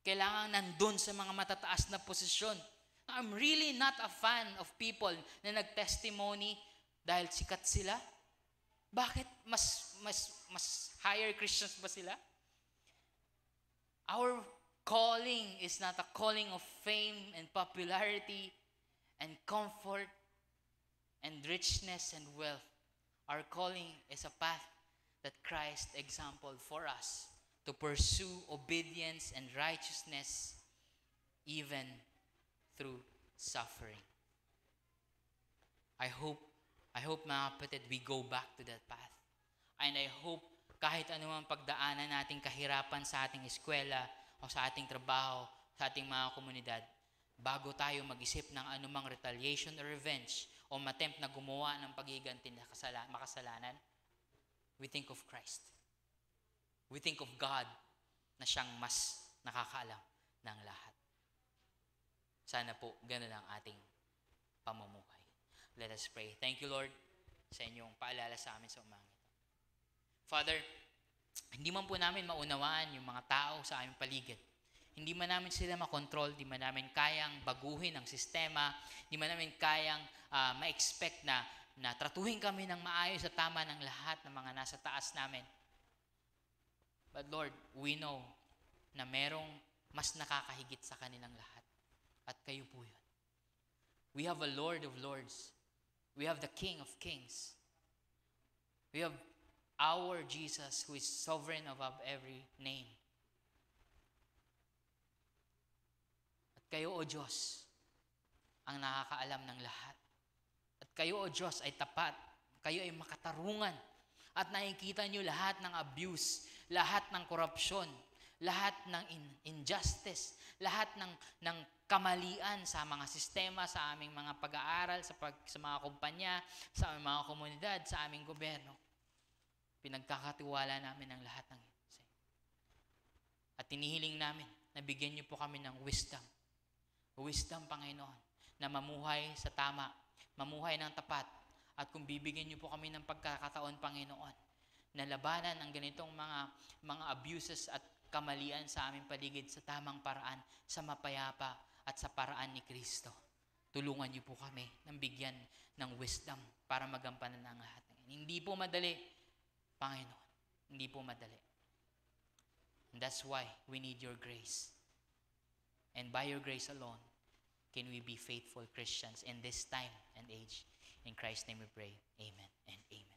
Kailangan nandun sa mga matataas na posisyon. I'm really not a fan of people na nag-testimony dahil sikat sila. Bakit mas mas mas higher Christians ba sila? Our calling is not a calling of fame and popularity and comfort and richness and wealth. Our calling is a path that Christ exampled for us to pursue obedience and righteousness even through suffering. I hope, I hope mga kapatid, we go back to that path. And I hope kahit anumang pagdaanan nating kahirapan sa ating eskwela o sa ating trabaho, sa ating mga komunidad, bago tayo mag-isip ng anumang retaliation or revenge o matempt na gumawa ng pagiganti na kasala- makasalanan, we think of Christ. We think of God na siyang mas nakakaalam ng lahat. Sana po, ganun ang ating pamumuhay. Let us pray. Thank you, Lord, sa inyong paalala sa amin sa umaga. ito. Father, hindi man po namin maunawaan yung mga tao sa aming paligid. Hindi man namin sila makontrol, hindi man namin kayang baguhin ang sistema, hindi man namin kayang ah, ma-expect na, na tratuhin kami ng maayos at tama ng lahat ng mga nasa taas namin. But Lord, we know na merong mas nakakahigit sa kanilang lahat. At kayo po yun. We have a Lord of Lords. We have the King of Kings. We have our Jesus who is sovereign above every name. At kayo, O Diyos, ang nakakaalam ng lahat. At kayo, O Diyos, ay tapat. Kayo ay makatarungan. At nakikita niyo lahat ng abuse, lahat ng korupsyon, lahat ng in- injustice, lahat ng, ng kamalian sa mga sistema, sa aming mga pag-aaral, sa, pag, sa mga kumpanya, sa aming mga komunidad, sa aming gobyerno. Pinagkakatiwala namin ang lahat ng ito. At tinihiling namin na bigyan niyo po kami ng wisdom. Wisdom, Panginoon, na mamuhay sa tama, mamuhay ng tapat, at kung bibigyan niyo po kami ng pagkakataon, Panginoon, na labanan ang ganitong mga mga abuses at kamalian sa aming paligid sa tamang paraan, sa mapayapa at sa paraan ni Kristo. Tulungan niyo po kami ng bigyan ng wisdom para magampanan ang lahat. Hindi po madali, Panginoon. Hindi po madali. And that's why we need your grace. And by your grace alone, can we be faithful Christians in this time and age. In Christ's name we pray. Amen and amen.